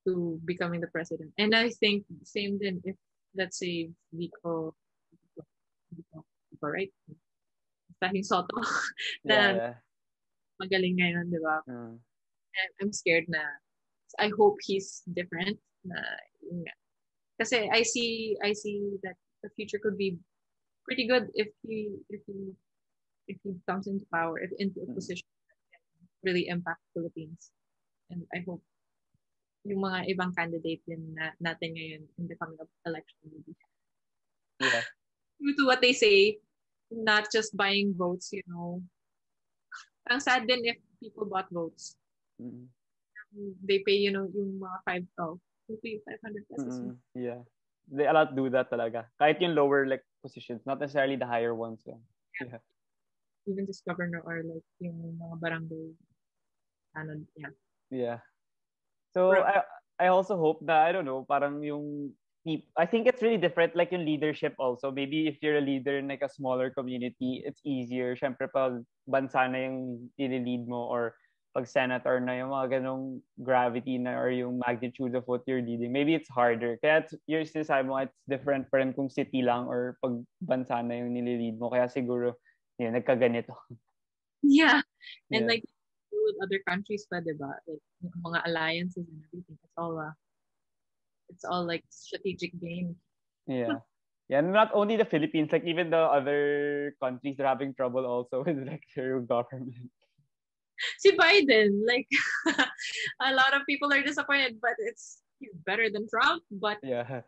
Speaker 2: to becoming the president. And I think same then if let's say Vico Diba, right? Dahil Sotto na yeah, magaling ngayon, di ba? Mm. I'm scared na I hope he's different na kasi I see I see that the future could be pretty good if he if he if he comes into power if into a mm. position that can really impact Philippines and I hope yung mga ibang candidate din na, natin ngayon in the coming election maybe.
Speaker 1: Yeah
Speaker 2: true to what they say, not just buying votes, you know. Ang sad din if people bought votes.
Speaker 1: Mm-hmm.
Speaker 2: They pay, you know, yung mga five, oh, Rupee 500 pesos.
Speaker 1: Mm, yeah. They a lot do that talaga. Kahit yung lower like positions, not necessarily the higher ones. Yeah.
Speaker 2: Even just governor or like yung mga barangay. Ano, yeah.
Speaker 1: Yeah. So
Speaker 2: Right.
Speaker 1: I I also hope that I don't know, parang yung peop- I think it's really different like yung leadership also. Maybe if you're a leader in like a smaller community, it's easier. Syempre pag bansa na yung lead mo or pag senator na yung mga ganong gravity na or yung magnitude of what you're leading, maybe it's harder. Kaya it's, yung sinasabi mo, it's different pa rin kung city lang or pag bansa na yung nililid mo. Kaya siguro, yun, nagkaganito.
Speaker 2: Yeah. And
Speaker 1: Yeah.
Speaker 2: like with other countries pa, diba? Like mga alliances and everything. It's all uh, it's all like strategic game.
Speaker 1: Yeah. Yeah, and not only the Philippines, like even the other countries are having trouble also with like their government.
Speaker 2: See Biden, like a lot of people are disappointed, but it's he's better than Trump, but
Speaker 1: Yeah.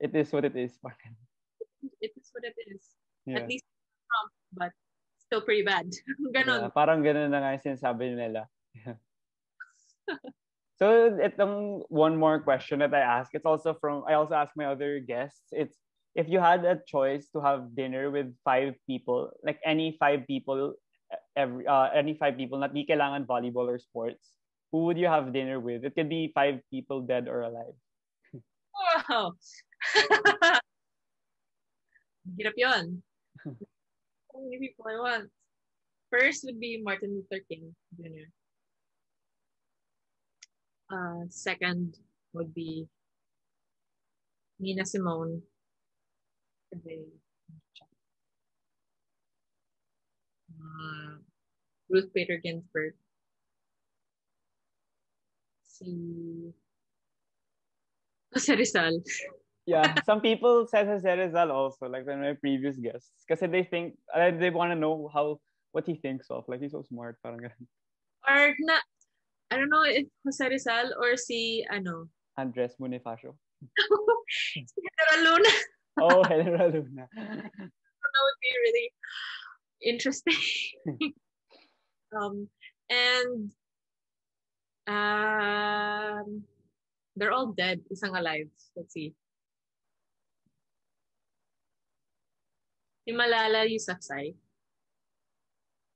Speaker 1: It is what it is.
Speaker 2: It is what it is.
Speaker 1: Yeah.
Speaker 2: At least Trump, but still pretty bad.
Speaker 1: Yeah, parang ganun na nga yung sinasabi nila. So itong one more question that I ask, it's also from I also ask my other guests. It's if you had a choice to have dinner with five people, like any five people, every uh, any five people, not di kailangan volleyball or sports, who would you have dinner with? It could be five people dead or alive.
Speaker 2: Wow. Hirap yun. How many people I want? First would be Martin Luther King Jr. Uh, second would be Nina Simone. Uh, Ruth Bader Ginsburg. Si Jose Rizal.
Speaker 1: Yeah, some people said Jose Rizal also, like of my previous guests, because they think uh, they want to know how what he thinks of. Like he's so smart, parang.
Speaker 2: Or na, I don't know if Jose Rizal or si, ano,
Speaker 1: Andres Bonifacio.
Speaker 2: si General Luna.
Speaker 1: Oh, General Luna.
Speaker 2: That would be really interesting. um, and um, they're all dead. Isang alive. Let's see. Si Malala Yousafzai.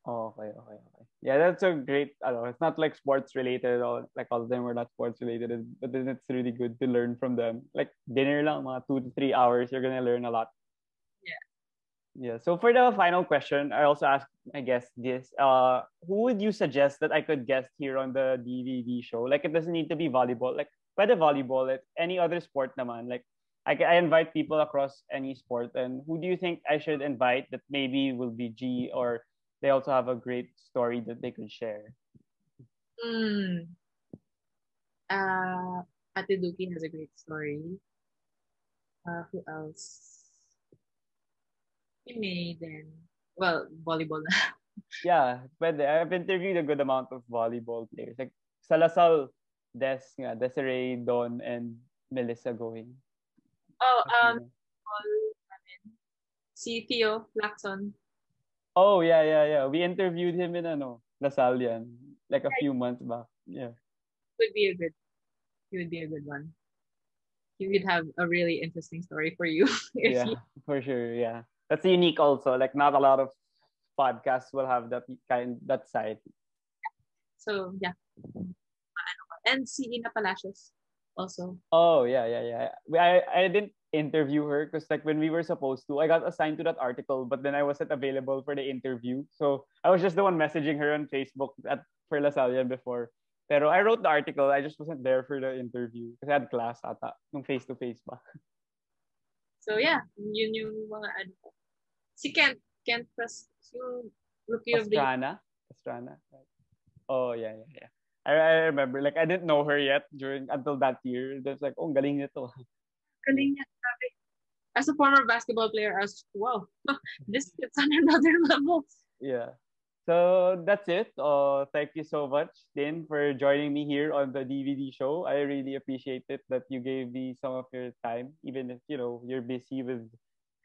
Speaker 1: Oh, okay, okay, okay. Yeah, that's a great. I don't know. It's not like sports related. All like all of them were not sports related, but then it's really good to learn from them. Like dinner lang, mga two to three hours, you're gonna learn a lot.
Speaker 2: Yeah.
Speaker 1: Yeah. So for the final question, I also asked I guess this. Uh, who would you suggest that I could guest here on the DVD show? Like it doesn't need to be volleyball. Like by the volleyball, like any other sport naman. Like I, I invite people across any sport. And who do you think I should invite that maybe will be G or they also have a great story that they could share?
Speaker 2: Hmm. Uh, Ate Duki has a great story. Uh, who else? Si Maiden. Well, volleyball na.
Speaker 1: Yeah, but I've interviewed a good amount of volleyball players. Like Salasal, Des, nga, Desiree, Dawn, and Melissa Gohing.
Speaker 2: Oh, um, all namin. Si Theo Lacson.
Speaker 1: Oh, yeah, yeah, yeah. We interviewed him in ano, LaSalle yan, like a few months back. Yeah.
Speaker 2: would be a good he would be a good one. He would have a really interesting story for you.
Speaker 1: yeah,
Speaker 2: you-
Speaker 1: for sure. Yeah. That's unique also. Like not a lot of podcasts will have that kind that side.
Speaker 2: so yeah. And si Ina Palacios also.
Speaker 1: Oh yeah, yeah, yeah. I I didn't interview her because like when we were supposed to, I got assigned to that article, but then I wasn't available for the interview. So I was just the one messaging her on Facebook at for La Sallian before. Pero I wrote the article. I just wasn't there for the interview because I had class ata nung face to face ba.
Speaker 2: So yeah, yun yung mga ano. Si Kent, Kent Pras, yung rookie of the.
Speaker 1: Pastrana, Pastrana. Right. Oh yeah, yeah, yeah. I, I remember like I didn't know her yet during until that year. That's like, oh, galing nito.
Speaker 2: Galing niya. As a former basketball player, I was, wow, this is on another level.
Speaker 1: Yeah. So that's it. Uh, thank you so much, Tin, for joining me here on the DVD show. I really appreciate it that you gave me some of your time, even if you know you're busy with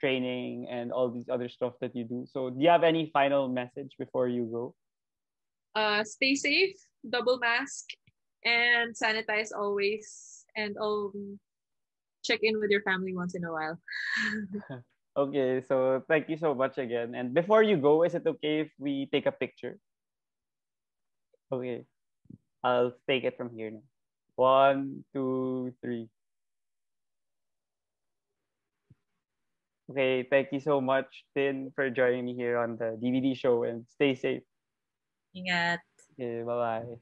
Speaker 1: training and all these other stuff that you do. So, do you have any final message before you go?
Speaker 2: Uh, stay safe, double mask, and sanitize always. and um, check in with your family once in a while.
Speaker 1: Okay, so thank you so much again. And before you go, is it okay if we take a picture? Okay, I'll take it from here now. One, two, three. Okay, thank you so much, Tin, for joining me here on the DVD show and stay safe.
Speaker 2: Ingat.
Speaker 1: Okay, bye-bye.